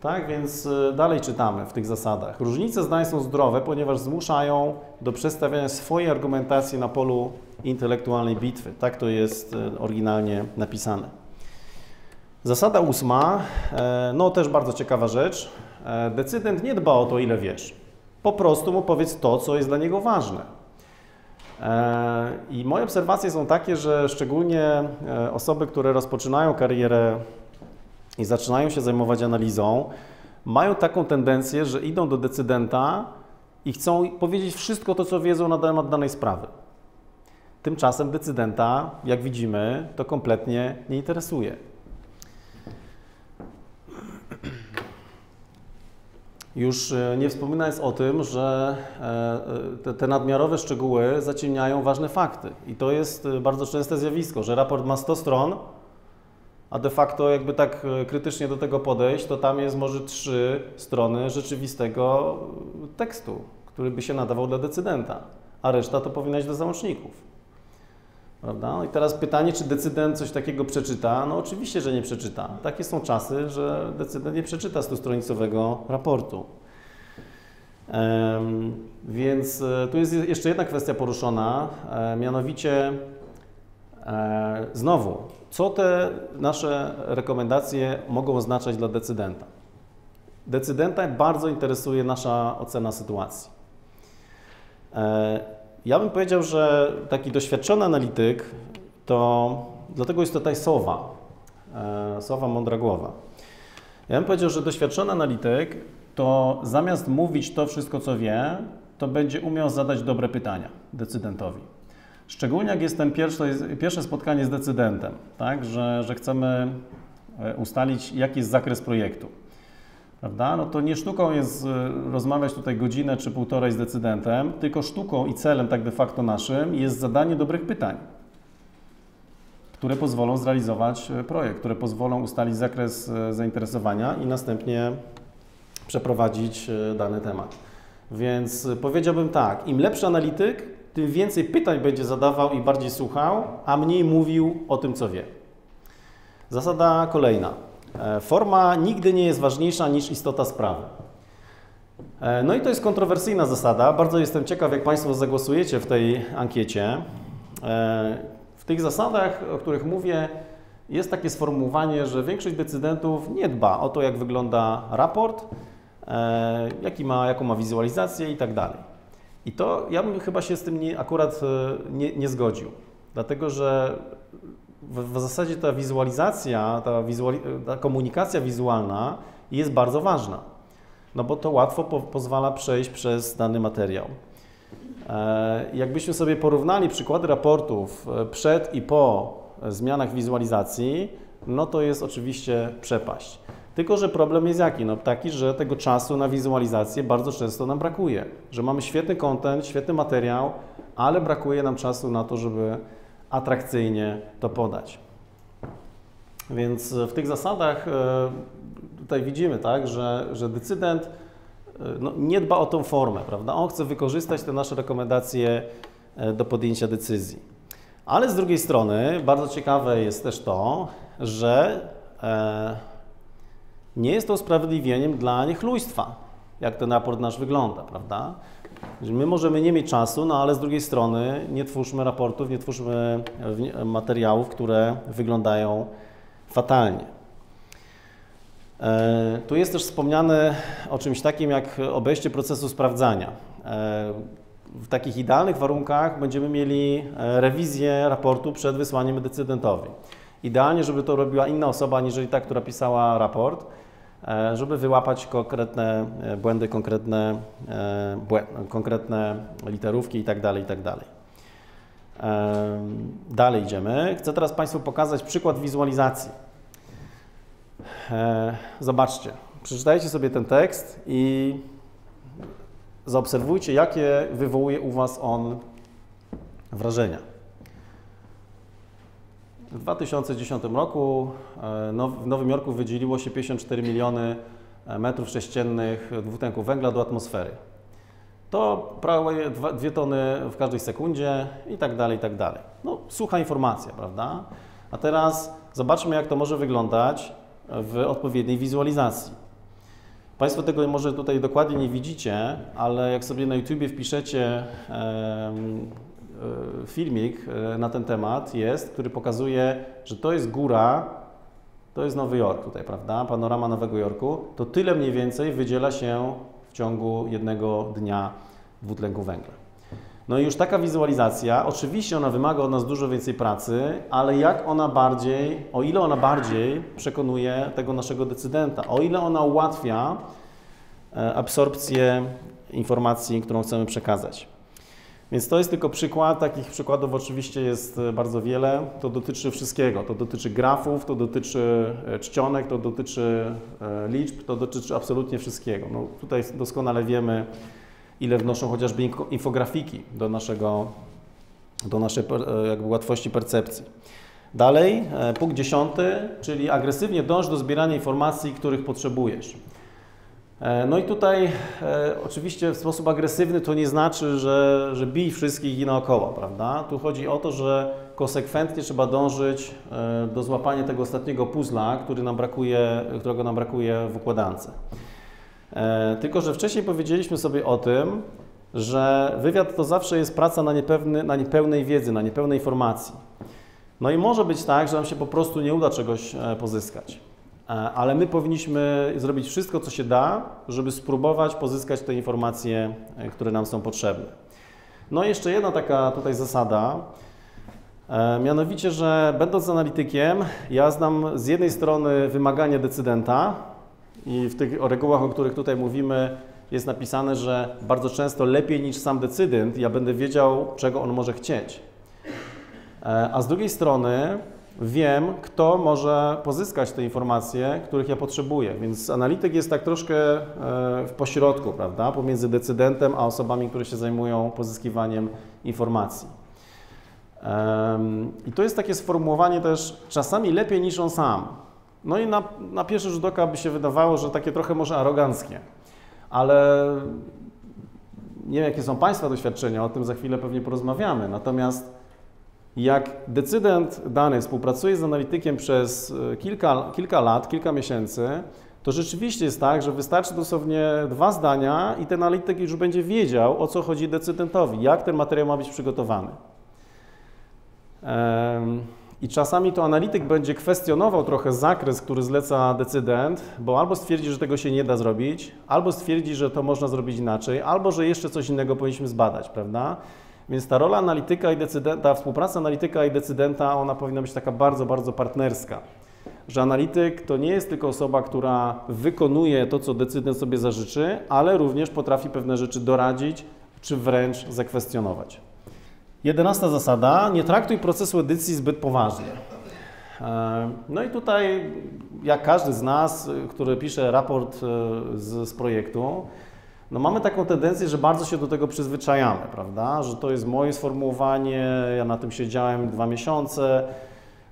S1: Tak więc y, dalej czytamy w tych zasadach. Różnice zdań są zdrowe, ponieważ zmuszają do przedstawiania swojej argumentacji na polu intelektualnej bitwy. Tak to jest y, oryginalnie napisane. Zasada ósma, e, no też bardzo ciekawa rzecz. E, Decydent nie dba o to, ile wiesz. Po prostu mu powiedz to, co jest dla niego ważne. E, I moje obserwacje są takie, że szczególnie e, osoby, które rozpoczynają karierę i zaczynają się zajmować analizą, mają taką tendencję, że idą do decydenta i chcą powiedzieć wszystko to, co wiedzą na temat danej sprawy. Tymczasem decydenta, jak widzimy, to kompletnie nie interesuje. Już e, nie wspominając o tym, że e, e, te, nadmiarowe szczegóły zaciemniają ważne fakty. I to jest bardzo częste zjawisko, że raport ma 100 stron, a de facto jakby tak krytycznie do tego podejść, to tam jest może trzy strony rzeczywistego tekstu, który by się nadawał dla decydenta, a reszta to powinna iść do załączników. Prawda? No I teraz pytanie, czy decydent coś takiego przeczyta? No oczywiście, że nie przeczyta. Takie są czasy, że decydent nie przeczyta stustronicowego raportu. Em, więc e, tu jest jeszcze jedna kwestia poruszona, e, mianowicie e, znowu, co te nasze rekomendacje mogą oznaczać dla decydenta? Decydenta bardzo interesuje nasza ocena sytuacji. Ja bym powiedział, że taki doświadczony analityk to dlatego jest tutaj sowa, e, sowa mądra głowa. Ja bym powiedział, że doświadczony analityk to zamiast mówić to wszystko, co wie, to będzie umiał zadać dobre pytania decydentowi. Szczególnie jak jest ten pierwszy, pierwsze spotkanie z decydentem, tak, że, że chcemy e, ustalić, jaki jest zakres projektu. Prawda? No to nie sztuką jest e, rozmawiać tutaj godzinę czy półtorej z decydentem, tylko sztuką i celem tak de facto naszym jest zadanie dobrych pytań, które pozwolą zrealizować e, projekt, które pozwolą ustalić zakres zainteresowania i następnie przeprowadzić dany temat. Więc powiedziałbym tak, im lepszy analityk, tym więcej pytań będzie zadawał i bardziej słuchał, a mniej mówił o tym, co wie. Zasada kolejna. E, forma nigdy nie jest ważniejsza niż istota sprawy. E, no i to jest kontrowersyjna zasada. Bardzo jestem ciekaw, jak Państwo zagłosujecie w tej ankiecie. E, w tych zasadach, o których mówię, jest takie sformułowanie, że większość decydentów nie dba o to, jak wygląda raport, jaki ma, jaką ma wizualizację i tak dalej. I to ja bym chyba się z tym nie, akurat nie, nie zgodził, dlatego że w, w zasadzie ta wizualizacja, ta, wizuali, ta, komunikacja wizualna jest bardzo ważna, no bo to łatwo po, pozwala przejść przez dany materiał. E, jakbyśmy sobie porównali przykłady raportów e, przed i po zmianach wizualizacji, no to jest oczywiście przepaść. Tylko, że problem jest jaki? No taki, że tego czasu na wizualizację bardzo często nam brakuje. Że mamy świetny content, świetny materiał, ale brakuje nam czasu na to, żeby atrakcyjnie to podać. Więc w tych zasadach e, tutaj widzimy, tak, że, że decydent e, no, nie dba o tą formę, prawda? On chce wykorzystać te nasze rekomendacje e, do podjęcia decyzji. Ale z drugiej strony bardzo ciekawe jest też to, że nie jest to usprawiedliwieniem dla niechlujstwa, jak ten raport nasz wygląda, prawda? My możemy nie mieć czasu, no ale z drugiej strony nie twórzmy raportów, nie twórzmy materiałów, które wyglądają fatalnie. E, tu jest też wspomniane o czymś takim jak obejście procesu sprawdzania. E, w takich idealnych warunkach będziemy mieli e, rewizję raportu przed wysłaniem decydentowi. Idealnie, żeby to robiła inna osoba, aniżeli ta, która pisała raport, E, żeby wyłapać konkretne e, błędy, konkretne, e, konkretne literówki itd., tak itd. Tak dalej idziemy. Chcę teraz Państwu pokazać przykład wizualizacji. Zobaczcie, przeczytajcie sobie ten tekst i zaobserwujcie, jakie wywołuje u Was on wrażenia. W 2010 roku e, w Nowym Jorku wydzieliło się 54 miliony e, metrów sześciennych dwutlenku węgla do atmosfery. To prawie 2 tony w każdej sekundzie i tak dalej, i tak dalej. No, sucha informacja, prawda? A teraz zobaczmy, jak to może wyglądać w odpowiedniej wizualizacji. Państwo tego może tutaj dokładnie nie widzicie, ale jak sobie na YouTubie wpiszecie filmik e, na ten temat jest, który pokazuje, że to jest góra, to jest Nowy Jork tutaj, prawda? Panorama Nowego Jorku. To tyle mniej więcej wydziela się w ciągu jednego dnia dwutlenku węgla. No i już taka wizualizacja, oczywiście ona wymaga od nas dużo więcej pracy, ale jak ona bardziej, o ile ona bardziej przekonuje tego naszego decydenta, o ile ona ułatwia e, absorpcję informacji, którą chcemy przekazać. Więc to jest tylko przykład, takich przykładów oczywiście jest e, bardzo wiele. To dotyczy wszystkiego. To dotyczy grafów, to dotyczy e, czcionek, to dotyczy e, liczb, to dotyczy absolutnie wszystkiego. No, tutaj doskonale wiemy, ile wnoszą chociażby infografiki do, naszego, do naszej jakby łatwości percepcji. Dalej, punkt dziesiąty, czyli agresywnie dąż do zbierania informacji, których potrzebujesz. E, no i tutaj e, oczywiście w sposób agresywny to nie znaczy, że, że bij wszystkich i naokoło, prawda? Tu chodzi o to, że konsekwentnie trzeba dążyć e, do złapania tego ostatniego puzla, który nam brakuje, którego nam brakuje w układance. Tylko, że wcześniej powiedzieliśmy sobie o tym, że wywiad to zawsze jest praca na, niepewny, na niepełnej wiedzy, na niepełnej informacji. No i może być tak, że nam się po prostu nie uda czegoś pozyskać. E, ale my powinniśmy zrobić wszystko, co się da, żeby spróbować pozyskać te informacje, e, które nam są potrzebne. No i jeszcze jedna taka tutaj zasada, e, mianowicie, że będąc analitykiem, ja znam z jednej strony wymagania decydenta i w tych regułach, o których tutaj mówimy, jest napisane, że bardzo często lepiej niż sam decydent ja będę wiedział, czego on może chcieć. A z drugiej strony wiem, kto może pozyskać te informacje, których ja potrzebuję. Więc analityk jest tak troszkę e, w pośrodku, prawda, pomiędzy decydentem a osobami, które się zajmują pozyskiwaniem informacji. I to jest takie sformułowanie też czasami lepiej niż on sam. No i na, na pierwszy rzut oka by się wydawało, że takie trochę może aroganckie, ale nie wiem, jakie są Państwa doświadczenia, o tym za chwilę pewnie porozmawiamy. Natomiast jak decydent dany współpracuje z analitykiem przez e, kilka, kilka lat, kilka miesięcy, to rzeczywiście jest tak, że wystarczy dosłownie dwa zdania i ten analityk już będzie wiedział, o co chodzi decydentowi, jak ten materiał ma być przygotowany. I czasami to analityk będzie kwestionował trochę zakres, który zleca decydent, bo albo stwierdzi, że tego się nie da zrobić, albo stwierdzi, że to można zrobić inaczej, albo że jeszcze coś innego powinniśmy zbadać, prawda? Więc ta rola analityka i decydenta, współpraca analityka i decydenta, ona powinna być taka bardzo, bardzo partnerska. Że analityk to nie jest tylko osoba, która wykonuje to, co decydent sobie zażyczy, ale również potrafi pewne rzeczy doradzić, czy wręcz zakwestionować. Jedenasta zasada, nie traktuj procesu edycji zbyt poważnie. E, no i tutaj, jak każdy z nas, który pisze raport e, z, z projektu, no mamy taką tendencję, że bardzo się do tego przyzwyczajamy, prawda? Że to jest moje sformułowanie, ja na tym siedziałem dwa miesiące.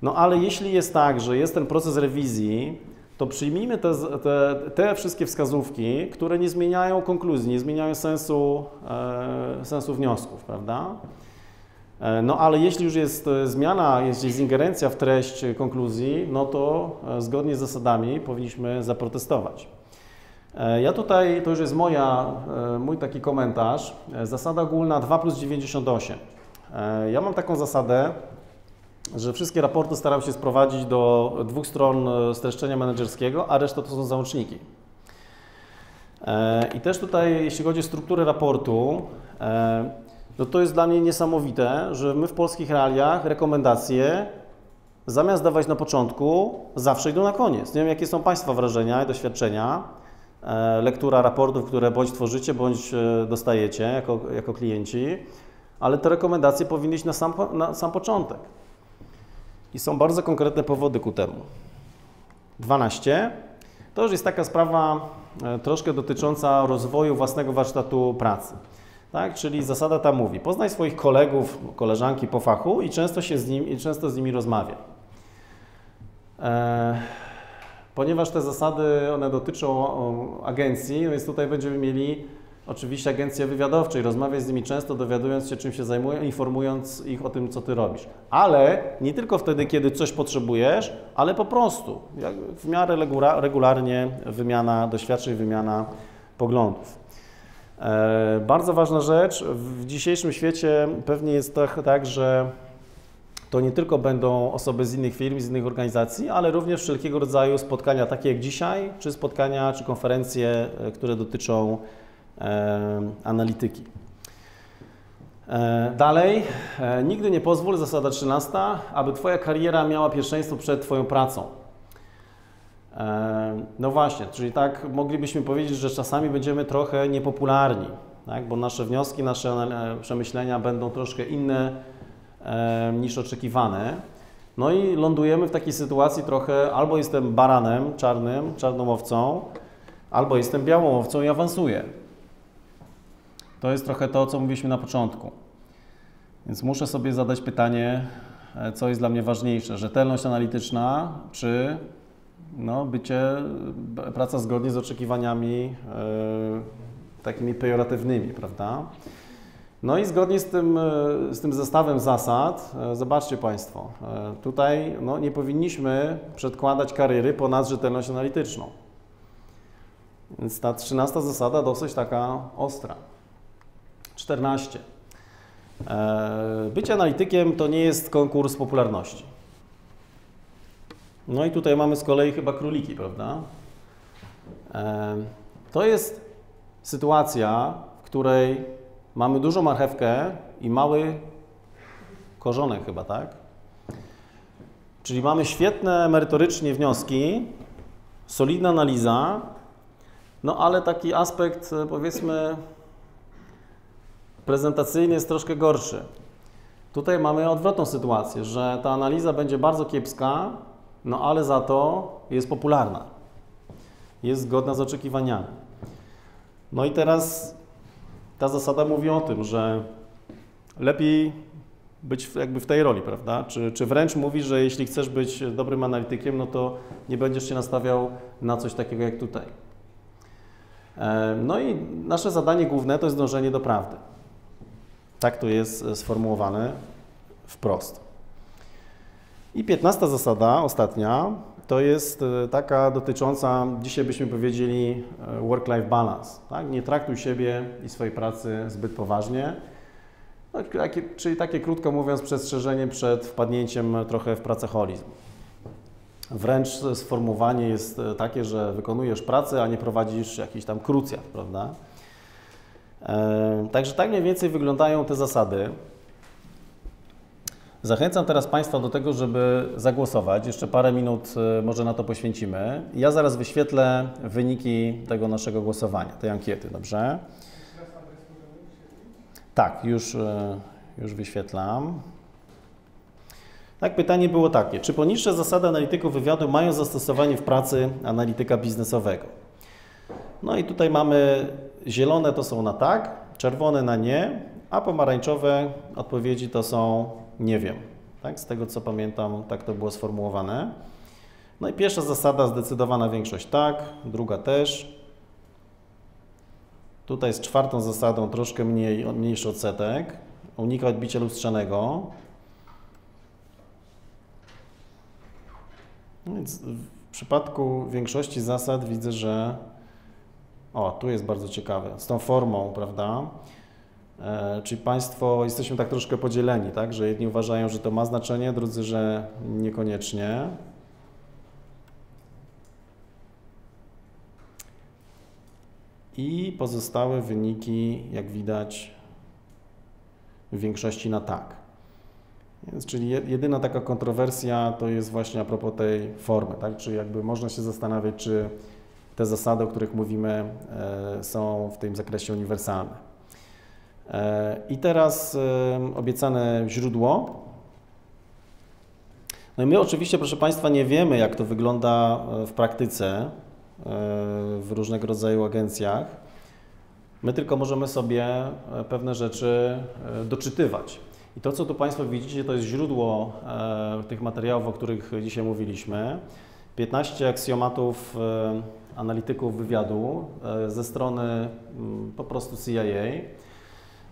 S1: No ale jeśli jest tak, że jest ten proces rewizji, to przyjmijmy te, te, te wszystkie wskazówki, które nie zmieniają konkluzji, nie zmieniają sensu, e, sensu wniosków, prawda? E, no ale jeśli już jest e, zmiana, jest ingerencja w treść konkluzji, no to e, zgodnie z zasadami powinniśmy zaprotestować. Ja tutaj, to już jest moja, mój taki komentarz, zasada ogólna 2 plus 98. Ja mam taką zasadę, że wszystkie raporty staram się sprowadzić do dwóch stron streszczenia menedżerskiego, a reszta to są załączniki. I też tutaj, jeśli chodzi o strukturę raportu, no to jest dla mnie niesamowite, że my w polskich realiach rekomendacje zamiast dawać na początku, zawsze idą na koniec. Nie wiem, jakie są Państwa wrażenia i doświadczenia. E, lektura raportów, które bądź tworzycie, bądź e, dostajecie jako, jako klienci, ale te rekomendacje powinny iść na sam, na sam początek. I są bardzo konkretne powody ku temu. 12. To już jest taka sprawa e, troszkę dotycząca rozwoju własnego warsztatu pracy. Tak? Czyli zasada ta mówi, poznaj swoich kolegów, koleżanki po fachu i często, się z, nim, i często z nimi rozmawia. E, ponieważ te zasady, one dotyczą agencji, no więc tutaj będziemy mieli oczywiście agencje wywiadowcze i rozmawiać z nimi często, dowiadując się, czym się zajmują, informując ich o tym, co Ty robisz. Ale nie tylko wtedy, kiedy coś potrzebujesz, ale po prostu, w miarę regularnie wymiana doświadczeń, wymiana poglądów. E, bardzo ważna rzecz, w dzisiejszym świecie pewnie jest tak, tak, że to nie tylko będą osoby z innych firm, z innych organizacji, ale również wszelkiego rodzaju spotkania, takie jak dzisiaj, czy spotkania, czy konferencje, e, które dotyczą e, analityki. E, dalej, e, nigdy nie pozwól, zasada 13, aby Twoja kariera miała pierwszeństwo przed Twoją pracą. No właśnie, czyli tak moglibyśmy powiedzieć, że czasami będziemy trochę niepopularni, tak? bo nasze wnioski, nasze e, przemyślenia będą troszkę inne niż oczekiwane. No i lądujemy w takiej sytuacji trochę albo jestem baranem czarnym, czarną owcą, albo jestem białą owcą i awansuję. To jest trochę to, co mówiliśmy na początku. Więc muszę sobie zadać pytanie, e, co jest dla mnie ważniejsze: rzetelność analityczna czy no, bycie, praca zgodnie z oczekiwaniami e, takimi pejoratywnymi, prawda? No i zgodnie z tym, e, z tym zestawem zasad, e, zobaczcie Państwo, e, tutaj no, nie powinniśmy przedkładać kariery ponad rzetelność analityczną. Więc ta trzynasta zasada dosyć taka ostra. 14. E, bycie analitykiem to nie jest konkurs popularności. No i tutaj mamy z kolei chyba króliki, prawda? To jest sytuacja, w której mamy dużą marchewkę i mały korzonek chyba, tak? Czyli mamy świetne merytorycznie wnioski, solidna analiza, no ale taki aspekt e, powiedzmy prezentacyjny jest troszkę gorszy. Tutaj mamy odwrotną sytuację, że ta analiza będzie bardzo kiepska, no ale za to jest popularna. Jest zgodna z oczekiwaniami. No i teraz ta zasada mówi o tym, że lepiej być jakby w tej roli, prawda? Czy, czy wręcz mówi, że jeśli chcesz być dobrym analitykiem, no to nie będziesz się nastawiał na coś takiego jak tutaj. E, No i nasze zadanie główne to jest dążenie do prawdy. Tak to jest e, sformułowane wprost. I piętnasta zasada, ostatnia, to jest e, taka dotycząca, dzisiaj byśmy powiedzieli, e, work-life balance. Tak? Nie traktuj siebie i swojej pracy zbyt poważnie. No, czyli takie, krótko mówiąc, przestrzeżenie przed wpadnięciem trochę w pracoholizm. Wręcz sformułowanie jest e, takie, że wykonujesz pracę, a nie prowadzisz jakiś tam krucjat, prawda? Także tak mniej więcej wyglądają te zasady. Zachęcam teraz Państwa do tego, żeby zagłosować. Jeszcze parę minut e, może na to poświęcimy. Ja zaraz wyświetlę wyniki tego naszego głosowania, tej ankiety, dobrze? Tak, już, e, już wyświetlam. Tak, pytanie było takie. Czy poniższe zasady analityków wywiadu mają zastosowanie w pracy analityka biznesowego? No i tutaj mamy zielone to są na tak, czerwone na nie, a pomarańczowe odpowiedzi to są nie wiem. Tak, z tego co pamiętam, tak to było sformułowane. No i pierwsza zasada zdecydowana większość tak, druga też. Tutaj z czwartą zasadą troszkę mniej, mniejszy odsetek. Unika odbicia lustrzanego. No Więc w przypadku większości zasad widzę, że o, tu jest bardzo ciekawe, z tą formą, prawda? E, czyli Państwo jesteśmy tak troszkę podzieleni, tak? Że jedni uważają, że to ma znaczenie, drudzy, że niekoniecznie. I pozostałe wyniki, jak widać, w większości na tak. Więc, czyli je- jedyna taka kontrowersja to jest właśnie a propos tej formy, tak? Czyli jakby można się zastanawiać, czy te zasady, o których mówimy, e, są w tym zakresie uniwersalne. E, I teraz obiecane źródło. No i my oczywiście, proszę Państwa, nie wiemy, jak to wygląda e, w praktyce e, w różnego rodzaju agencjach. My tylko możemy sobie pewne rzeczy doczytywać. I to, co tu Państwo widzicie, to jest źródło tych materiałów, o których dzisiaj mówiliśmy. 15 aksjomatów analityków wywiadu ze strony mm, po prostu CIA.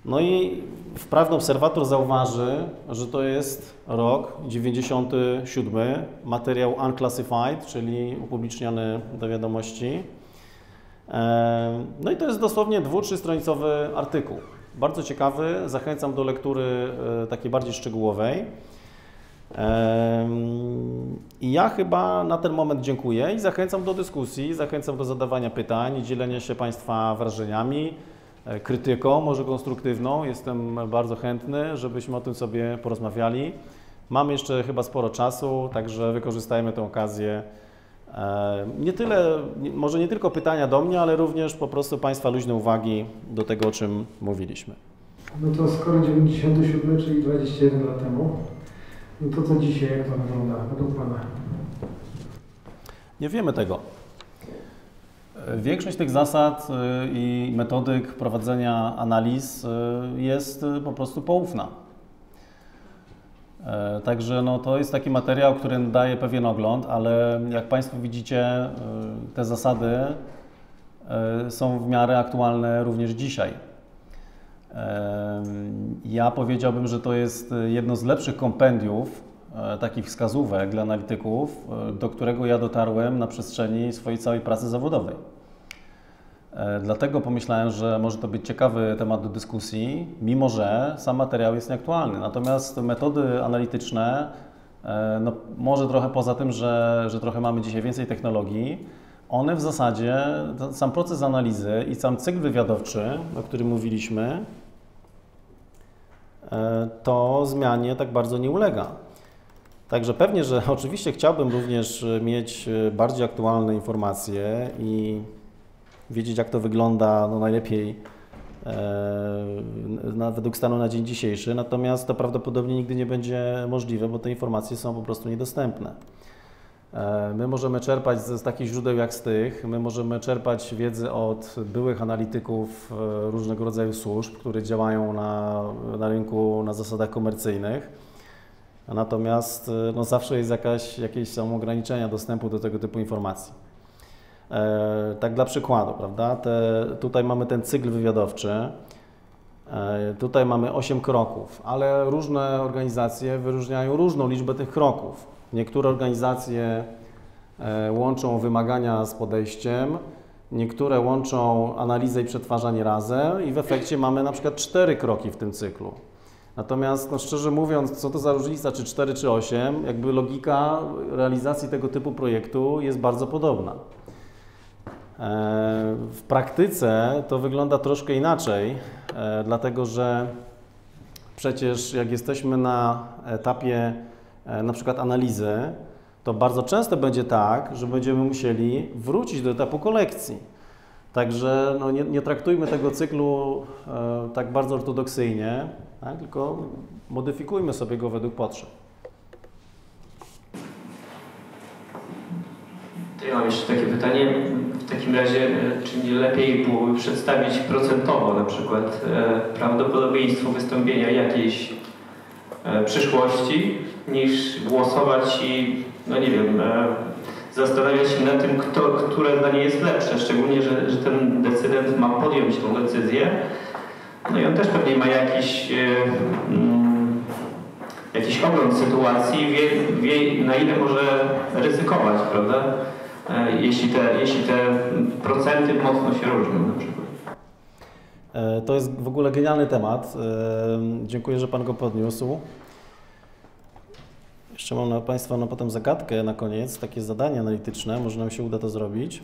S1: No i wprawny obserwator zauważy, że to jest rok 97, materiał unclassified, czyli upubliczniony do wiadomości. E, No i to jest dosłownie dwu, trzystronicowy artykuł. Bardzo ciekawy, zachęcam do lektury e, takiej bardziej szczegółowej. I ja chyba na ten moment dziękuję i zachęcam do dyskusji, zachęcam do zadawania pytań, dzielenia się Państwa wrażeniami, krytyką, może konstruktywną. Jestem bardzo chętny, żebyśmy o tym sobie porozmawiali. Mamy jeszcze chyba sporo czasu, także wykorzystajmy tę okazję. E, Nie tyle, może nie tylko pytania do mnie, ale również po prostu Państwa luźne uwagi do tego, o czym mówiliśmy.
S8: No to skoro 97, czyli 21 lat temu, no to co dzisiaj, jak to wygląda według Pana?
S1: Nie wiemy tego. E, Większość tych zasad y, i metodyk prowadzenia analiz y, jest y, po prostu poufna. E, Także no, to jest taki materiał, który daje pewien ogląd, ale jak Państwo widzicie, te zasady są w miarę aktualne również dzisiaj. Em, Ja powiedziałbym, że to jest jedno z lepszych kompendiów e, takich wskazówek dla analityków, e, do którego ja dotarłem na przestrzeni swojej całej pracy zawodowej. E, Dlatego pomyślałem, że może to być ciekawy temat do dyskusji, mimo że sam materiał jest nieaktualny. Natomiast metody analityczne, e, no może trochę poza tym, że, że trochę mamy dzisiaj więcej technologii, one w zasadzie, sam proces analizy i sam cykl wywiadowczy, o którym mówiliśmy, e, to zmianie tak bardzo nie ulega. Także pewnie, że oczywiście chciałbym również mieć bardziej aktualne informacje i wiedzieć, jak to wygląda no najlepiej e, na, według stanu na dzień dzisiejszy, natomiast to prawdopodobnie nigdy nie będzie możliwe, bo te informacje są po prostu niedostępne. E, My możemy czerpać z, z takich źródeł jak z tych, my możemy czerpać wiedzę od byłych analityków e, różnego rodzaju służb, które działają na, na rynku na zasadach komercyjnych. Natomiast no, zawsze jest jakaś, jakieś są ograniczenia dostępu do tego typu informacji. Tak dla przykładu, prawda? Te, tutaj mamy ten cykl wywiadowczy. E, Tutaj mamy 8 kroków, ale różne organizacje wyróżniają różną liczbę tych kroków. Niektóre organizacje e, łączą wymagania z podejściem, niektóre łączą analizę i przetwarzanie razem i w efekcie mamy na przykład 4 kroki w tym cyklu. Natomiast no szczerze mówiąc, co to za różnica, czy 4 czy 8, jakby logika realizacji tego typu projektu jest bardzo podobna. E, W praktyce to wygląda troszkę inaczej, e, dlatego że przecież jak jesteśmy na etapie e, na przykład analizy, to bardzo często będzie tak, że będziemy musieli wrócić do etapu kolekcji. Także no nie, nie traktujmy tego cyklu tak bardzo ortodoksyjnie, tak? tylko modyfikujmy sobie go według potrzeb.
S9: Ja mam jeszcze takie pytanie. W takim razie, e, czy nie lepiej byłoby przedstawić procentowo na przykład e, prawdopodobieństwo wystąpienia jakiejś e, przyszłości, niż głosować i, no nie wiem, zastanawiać się nad tym, kto, które zdanie jest lepsze, szczególnie, że, że ten decydent ma podjąć tą decyzję. No i on też pewnie ma jakiś, mm, jakiś ogląd sytuacji, wie, wie na ile może ryzykować, prawda? E, Jeśli te, jeśli te procenty mocno się różnią na przykład.
S1: E, To jest w ogóle genialny temat. E, Dziękuję, że Pan go podniósł. Jeszcze mam na Państwa no, potem zagadkę na koniec, takie zadanie analityczne, może nam się uda to zrobić.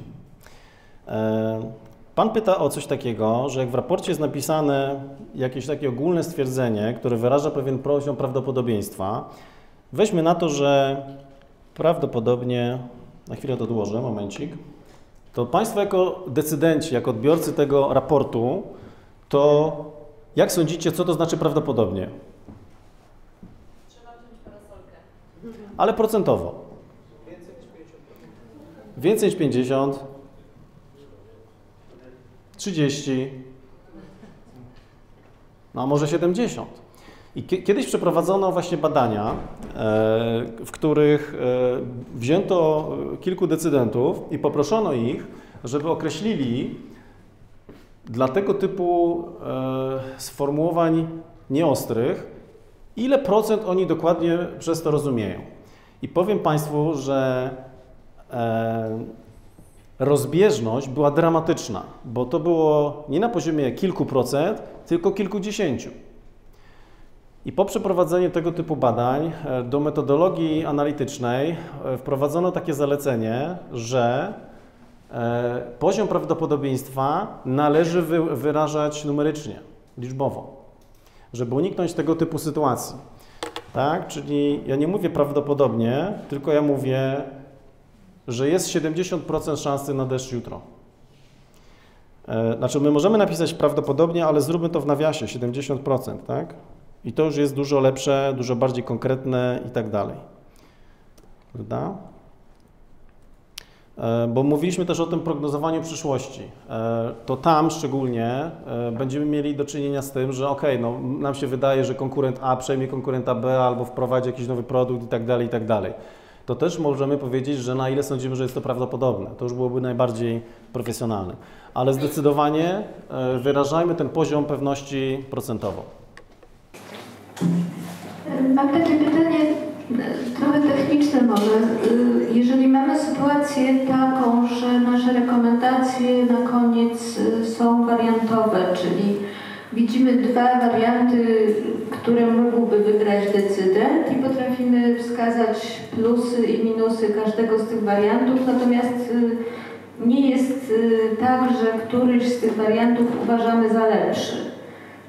S1: Pan pyta o coś takiego, że jak w raporcie jest napisane jakieś takie ogólne stwierdzenie, które wyraża pewien poziom prawdopodobieństwa, weźmy na to, że prawdopodobnie, na chwilę to odłożę, momencik, to Państwo jako decydenci, jako odbiorcy tego raportu, to jak sądzicie, co to znaczy prawdopodobnie?
S2: Trzeba wziąć parasolkę.
S1: Ale procentowo. Więcej niż 50. 30. No a może 70. I kie- kiedyś przeprowadzono właśnie badania, e, w których e, wzięto kilku decydentów i poproszono ich, żeby określili dla tego typu e, sformułowań nieostrych, ile procent oni dokładnie przez to rozumieją. I powiem Państwu, że rozbieżność była dramatyczna, bo to było nie na poziomie kilku procent, tylko kilkudziesięciu. I po przeprowadzeniu tego typu badań e, do metodologii analitycznej e, wprowadzono takie zalecenie, że e, poziom prawdopodobieństwa należy wy, wyrażać numerycznie, liczbowo, żeby uniknąć tego typu sytuacji. Tak? Czyli ja nie mówię prawdopodobnie, tylko ja mówię, że jest 70% szansy na deszcz jutro. Znaczy, my możemy napisać prawdopodobnie, ale zróbmy to w nawiasie 70%, tak? I to już jest dużo lepsze, dużo bardziej konkretne i tak dalej. Prawda? E, Bo mówiliśmy też o tym prognozowaniu przyszłości. E, To tam szczególnie e, będziemy mieli do czynienia z tym, że ok, no, nam się wydaje, że konkurent A przejmie konkurenta B albo wprowadzi jakiś nowy produkt i tak dalej, i tak dalej. To też możemy powiedzieć, że na ile sądzimy, że jest to prawdopodobne. To już byłoby najbardziej profesjonalne. Ale zdecydowanie wyrażajmy ten poziom pewności procentowo.
S10: Mam takie pytanie e, trochę techniczne może. Y, Jeżeli mamy sytuację taką, że nasze rekomendacje na koniec y, są wariantowe, czyli widzimy dwa warianty, które mógłby wybrać decydent i potrafimy wskazać plusy i minusy każdego z tych wariantów, natomiast nie jest tak, że któryś z tych wariantów uważamy za lepszy.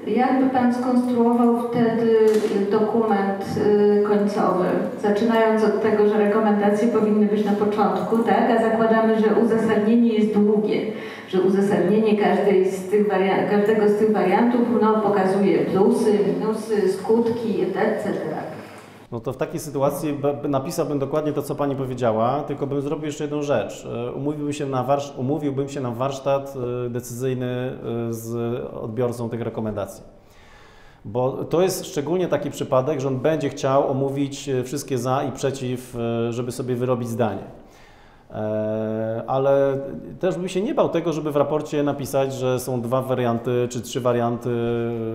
S10: Jakby Pan skonstruował wtedy dokument y, końcowy, zaczynając od tego, że rekomendacje powinny być na początku, tak? A zakładamy, że uzasadnienie jest długie, że uzasadnienie każdej z tych każdego z tych wariantów no, pokazuje plusy, minusy, skutki, etc.
S1: No to w takiej sytuacji napisałbym dokładnie to, co Pani powiedziała, tylko bym zrobił jeszcze jedną rzecz. E, umówiłbym się na, warsz- umówiłbym się na warsztat e, decyzyjny e, z odbiorcą tych rekomendacji. Bo to jest szczególnie taki przypadek, że on będzie chciał omówić wszystkie za i przeciw, żeby sobie wyrobić zdanie. Ale też bym się nie bał tego, żeby w raporcie napisać, że są dwa warianty czy trzy warianty,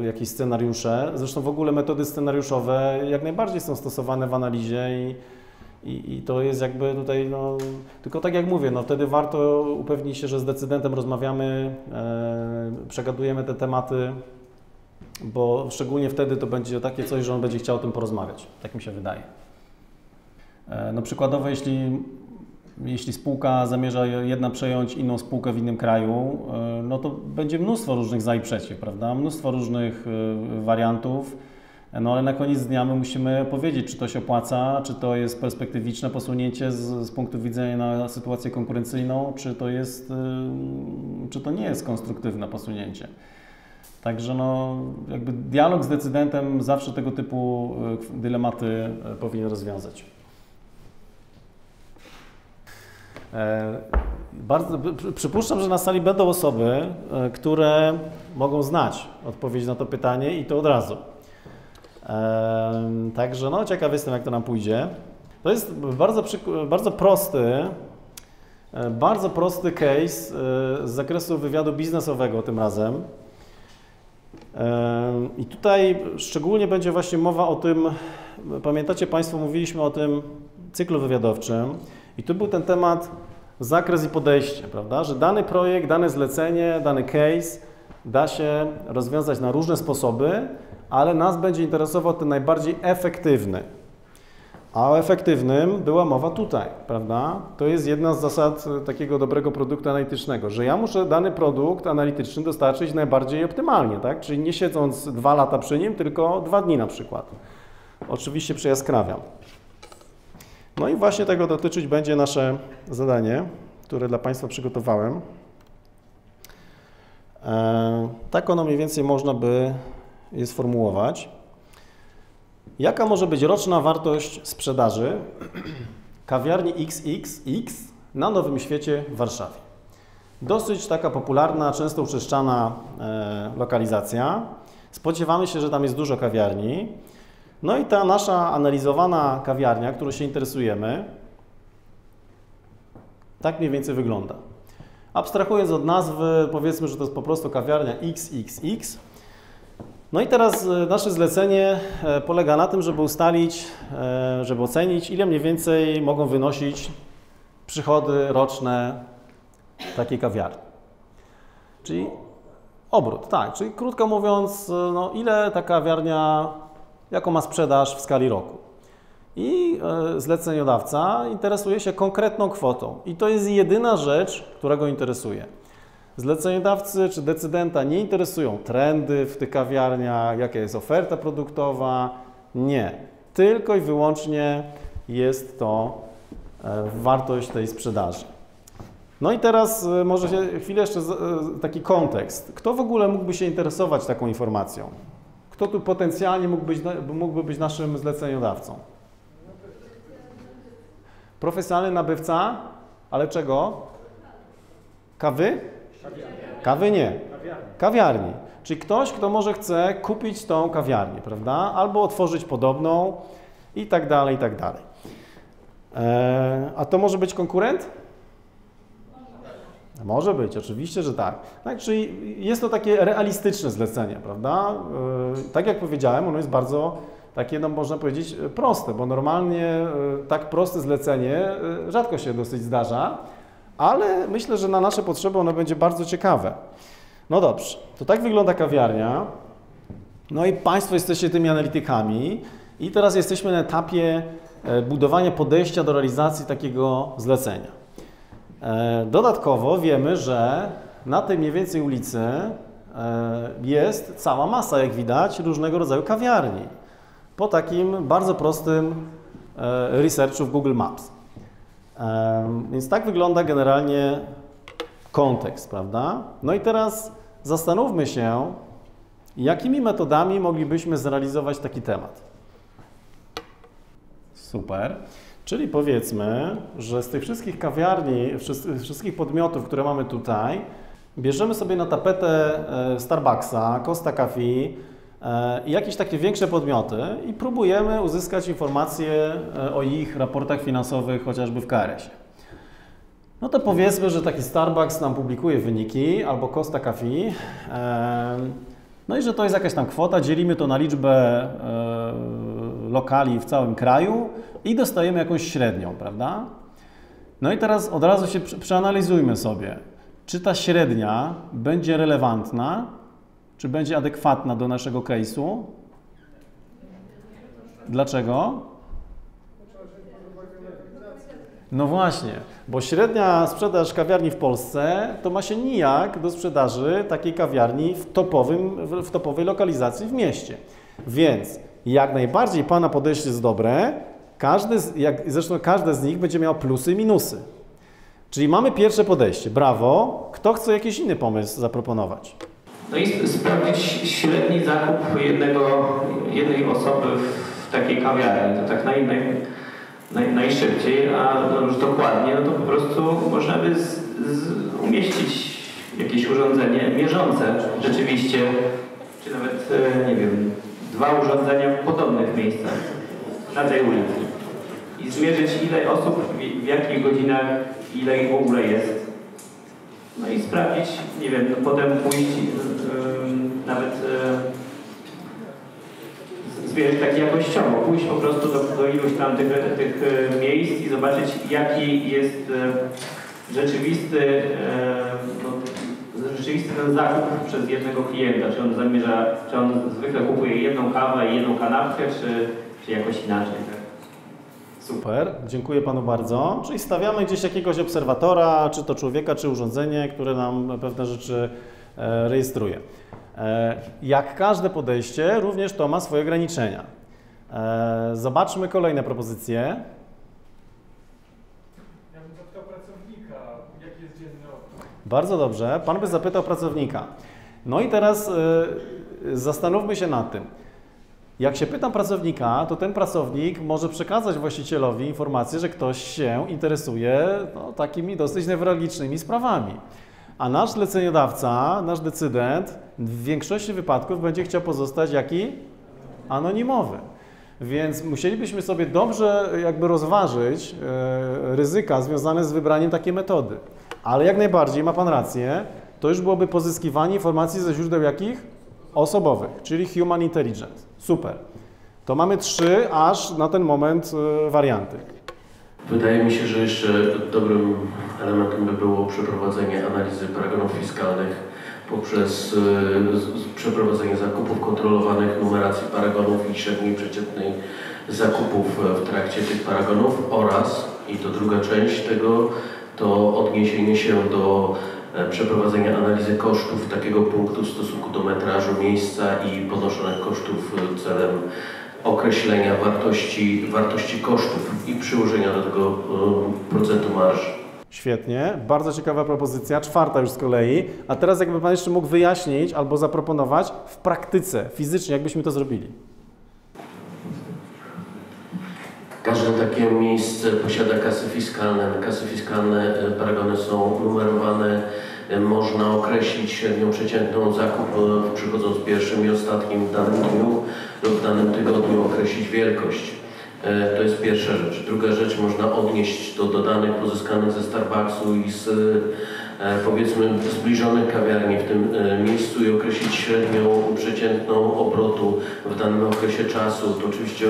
S1: jakieś scenariusze. Zresztą w ogóle metody scenariuszowe jak najbardziej są stosowane w analizie i, i, i to jest jakby tutaj, no, tylko tak jak mówię, no wtedy warto upewnić się, że z decydentem rozmawiamy, e, przegadujemy te tematy, bo szczególnie wtedy to będzie takie coś, że on będzie chciał o tym porozmawiać. Tak mi się wydaje. E, no przykładowo, jeśli jeśli spółka zamierza jedna przejąć inną spółkę w innym kraju, e, no to będzie mnóstwo różnych za i przeciw, prawda? Mnóstwo różnych e, wariantów. No ale na koniec dnia my musimy powiedzieć, czy to się opłaca, czy to jest perspektywiczne posunięcie z, z punktu widzenia na sytuację konkurencyjną, czy to jest, e, czy to nie jest konstruktywne posunięcie. Także no, jakby dialog z decydentem zawsze tego typu dylematy powinien rozwiązać. E, bardzo, przypuszczam, że na sali będą osoby, e, które mogą znać odpowiedź na to pytanie i to od razu. E, także no, ciekaw jestem, jak to nam pójdzie. To jest bardzo, bardzo prosty, bardzo prosty case z zakresu wywiadu biznesowego tym razem. I tutaj szczególnie będzie właśnie mowa o tym, pamiętacie Państwo, mówiliśmy o tym cyklu wywiadowczym, i tu był ten temat zakres i podejście, prawda? Że dany projekt, dane zlecenie, dany case da się rozwiązać na różne sposoby, ale nas będzie interesował ten najbardziej efektywny. A o efektywnym była mowa tutaj, prawda? To jest jedna z zasad takiego dobrego produktu analitycznego, że ja muszę dany produkt analityczny dostarczyć najbardziej optymalnie, tak? Czyli nie siedząc dwa lata przy nim, tylko dwa dni na przykład. Oczywiście przejaskrawiam. No i właśnie tego dotyczyć będzie nasze zadanie, które dla Państwa przygotowałem. E, tak ono mniej więcej można by je sformułować. Jaka może być roczna wartość sprzedaży kawiarni XXX na Nowym Świecie w Warszawie? Dosyć taka popularna, często uczeszczana e, lokalizacja. Spodziewamy się, że tam jest dużo kawiarni. No i ta nasza analizowana kawiarnia, którą się interesujemy, tak mniej więcej wygląda. Abstrahując od nazwy, powiedzmy, że to jest po prostu kawiarnia XXX. No i teraz e, nasze zlecenie e, polega na tym, żeby ustalić, e, żeby ocenić, ile mniej więcej mogą wynosić przychody roczne takiej kawiarni. Czyli obrót, tak. Czyli krótko mówiąc, no, ile ta kawiarnia jaką ma sprzedaż w skali roku. I e, zleceniodawca interesuje się konkretną kwotą. I to jest jedyna rzecz, która go interesuje. Zleceniodawcy czy decydenta nie interesują trendy w tych kawiarniach, jaka jest oferta produktowa. Nie. Tylko i wyłącznie jest to e, wartość tej sprzedaży. No i teraz e, może chwilę jeszcze taki kontekst. Kto w ogóle mógłby się interesować taką informacją? Kto tu potencjalnie mógłby być, mógłby być naszym zleceniodawcą? Profesjonalny nabywca, ale czego? Kawy? Kawy nie. Kawiarni. Czyli ktoś, kto może chce kupić tą kawiarnię, prawda? Albo otworzyć podobną i tak dalej, i tak dalej. Eee, a to może być konkurent? Może być, oczywiście, że tak. tak. Czyli jest to takie realistyczne zlecenie, prawda? E, tak jak powiedziałem, ono jest bardzo takie, no można powiedzieć, proste, bo normalnie e, tak proste zlecenie e, rzadko się dosyć zdarza, ale myślę, że na nasze potrzeby ono będzie bardzo ciekawe. No dobrze, to tak wygląda kawiarnia. No i Państwo jesteście tymi analitykami i teraz jesteśmy na etapie budowania podejścia do realizacji takiego zlecenia. E, dodatkowo wiemy, że na tej mniej więcej ulicy e, jest cała masa, jak widać, różnego rodzaju kawiarni. Po takim bardzo prostym e, researchu w Google Maps. Więc tak wygląda generalnie kontekst, prawda? No i teraz zastanówmy się, jakimi metodami moglibyśmy zrealizować taki temat. Super. Czyli powiedzmy, że z tych wszystkich kawiarni, wszys- wszystkich podmiotów, które mamy tutaj, bierzemy sobie na tapetę e, Starbucksa, Costa Coffee e, i jakieś takie większe podmioty i próbujemy uzyskać informacje e, o ich raportach finansowych, chociażby w KRS-ie. No to powiedzmy, że taki Starbucks nam publikuje wyniki albo Costa Coffee. e, No i że to jest jakaś tam kwota, dzielimy to na liczbę lokali w całym kraju i dostajemy jakąś średnią, prawda? No i teraz od razu się prze- przeanalizujmy sobie, czy ta średnia będzie relevantna, czy będzie adekwatna do naszego case'u. Dlaczego? No właśnie, bo średnia sprzedaż kawiarni w Polsce to ma się nijak do sprzedaży takiej kawiarni w, topowym, w topowej lokalizacji w mieście. Więc jak najbardziej Pana podejście jest dobre, każdy jak, zresztą każde z nich będzie miało plusy i minusy. Czyli mamy pierwsze podejście, brawo. Kto chce jakiś inny pomysł zaproponować?
S9: No i sp- sprawdzić średni zakup jednego, jednej osoby w takiej kawiarni. To tak naj, naj, naj, najszybciej, a no już dokładnie, no to po prostu można by z, z umieścić jakieś urządzenie mierzące rzeczywiście, czy nawet, e, nie wiem, dwa urządzenia w podobnych miejscach na tej ulicy. I zmierzyć ile osób, w, w jakich godzinach, ile ich w ogóle jest. No i sprawdzić, nie wiem, no potem pójść ym, nawet yy, zmierzyć tak jakościowo, pójść po prostu do, do iluś tam tych, tych e, miejsc i zobaczyć jaki jest e, rzeczywisty, e, no, rzeczywisty ten zakup przez jednego klienta, czy on zamierza, czy on zwykle kupuje jedną kawę i jedną kanapkę, czy, czy jakoś inaczej. Tak?
S1: Super, dziękuję Panu bardzo. Czyli stawiamy gdzieś jakiegoś obserwatora, czy to człowieka, czy urządzenie, które nam pewne rzeczy e, rejestruje. E, jak każde podejście, również to ma swoje ograniczenia. E, zobaczmy kolejne propozycje.
S11: Ja bym zapytał pracownika, jaki jest dzienny.
S1: Bardzo dobrze, Pan by zapytał pracownika. No i teraz zastanówmy się nad tym. Jak się pytam pracownika, to ten pracownik może przekazać właścicielowi informację, że ktoś się interesuje no, takimi dosyć newralgicznymi sprawami. A nasz zleceniodawca, nasz decydent w większości wypadków będzie chciał pozostać jaki? Anonimowy. Więc musielibyśmy sobie dobrze jakby rozważyć e, ryzyka związane z wybraniem takiej metody. Ale jak najbardziej ma Pan rację, to już byłoby pozyskiwanie informacji ze źródeł jakich? Osobowych, czyli human intelligence. Super. To mamy trzy aż na ten moment e, warianty.
S12: Wydaje mi się, że jeszcze dobrym elementem by było przeprowadzenie analizy paragonów fiskalnych poprzez y, przeprowadzenie zakupów kontrolowanych, numeracji paragonów i średniej przeciętnej zakupów e, w trakcie tych paragonów oraz, i to druga część tego, to odniesienie się do przeprowadzenia analizy kosztów takiego punktu w stosunku do metrażu miejsca i ponoszonych kosztów e, celem określenia wartości, wartości kosztów i przyłożenia do tego y, procentu marży.
S1: Świetnie, bardzo ciekawa propozycja, czwarta już z kolei. A teraz jakby Pan jeszcze mógł wyjaśnić albo zaproponować w praktyce, fizycznie, jakbyśmy to zrobili.
S12: Każde takie miejsce posiada kasy fiskalne. Kasy fiskalne, paragony są numerowane. Można określić średnią przeciętną zakup y, przychodząc pierwszym i ostatnim w danym dniu lub w danym tygodniu określić wielkość. Y, To jest pierwsza rzecz. Druga rzecz, można odnieść to do danych pozyskanych ze Starbucksu i z e, powiedzmy zbliżonych kawiarni w tym e, miejscu i określić średnią przeciętną obrotu w danym okresie czasu, to oczywiście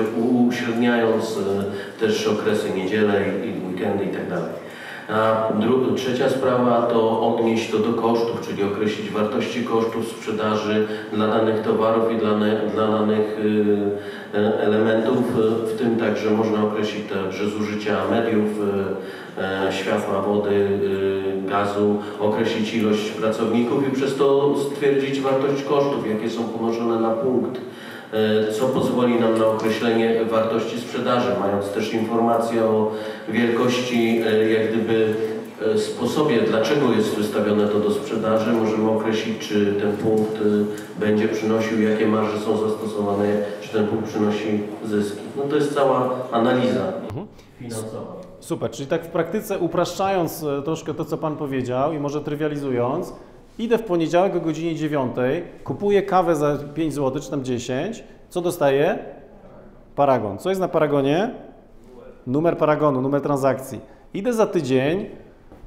S12: uśredniając e, też okresy niedziele i weekendy i tak. A dru- trzecia sprawa to odnieść to do kosztów, czyli określić wartości kosztów sprzedaży dla danych towarów i dla, dla danych y, e, elementów, w tym także można określić także zużycia mediów, y, e, światła, wody, y, gazu, określić ilość pracowników i przez to stwierdzić wartość kosztów, jakie są ponoszone na punkt co pozwoli nam na określenie wartości sprzedaży, mając też informację o wielkości, e, jak gdyby e, sposobie, dlaczego jest wystawione to do sprzedaży, możemy określić, czy ten punkt e, będzie przynosił, jakie marże są zastosowane, czy ten punkt przynosi zyski. No to jest cała analiza finansowa.
S1: Super, czyli tak w praktyce upraszczając e, troszkę to, co Pan powiedział i może trywializując, idę w poniedziałek o godzinie 9, kupuję kawę za 5 zł czy tam 10, co dostaję? Paragon. Co jest na paragonie? Numer paragonu, numer transakcji. Idę za tydzień,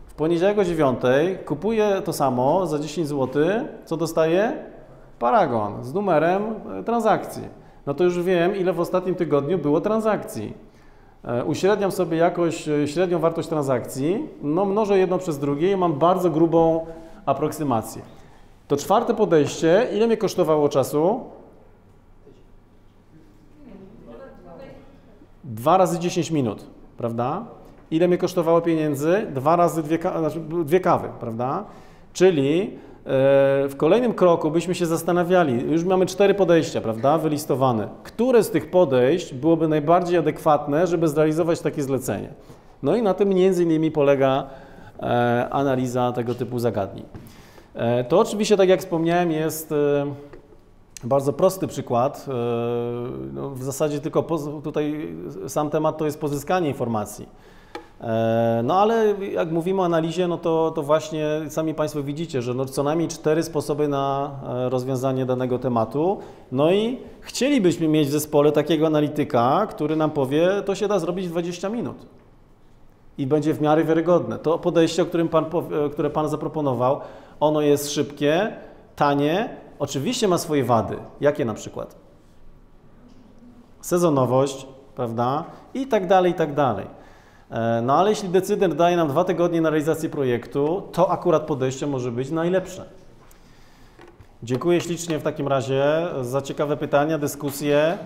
S1: w poniedziałek o 9, kupuję to samo za 10 zł, co dostaję? Paragon z numerem e, transakcji. No to już wiem, ile w ostatnim tygodniu było transakcji. E, Uśredniam sobie jakoś e, średnią wartość transakcji, no mnożę jedno przez drugie i mam bardzo grubą aproksymację. To czwarte podejście, ile mnie kosztowało czasu? 2 razy 10 minut, prawda? Ile mnie kosztowało pieniędzy? Dwa razy dwie, znaczy dwie kawy, prawda? Czyli e, w kolejnym kroku byśmy się zastanawiali, już mamy cztery podejścia, prawda, wylistowane. Które z tych podejść byłoby najbardziej adekwatne, żeby zrealizować takie zlecenie? No i na tym między innymi polega analiza tego typu zagadnień. E, to oczywiście, tak jak wspomniałem, jest e, bardzo prosty przykład. E, No, w zasadzie tylko tutaj sam temat to jest pozyskanie informacji. E, No ale jak mówimy o analizie, no to, to właśnie sami Państwo widzicie, że no co najmniej cztery sposoby na e, rozwiązanie danego tematu. No i chcielibyśmy mieć w zespole takiego analityka, który nam powie, to się da zrobić w 20 minut. I będzie w miarę wiarygodne. To podejście, o którym pan, e, które Pan zaproponował, ono jest szybkie, tanie, oczywiście ma swoje wady. Jakie na przykład? Sezonowość, prawda? I tak dalej, i tak dalej. E, No ale jeśli decydent daje nam dwa tygodnie na realizację projektu, to akurat podejście może być najlepsze. Dziękuję ślicznie w takim razie za ciekawe pytania, dyskusje.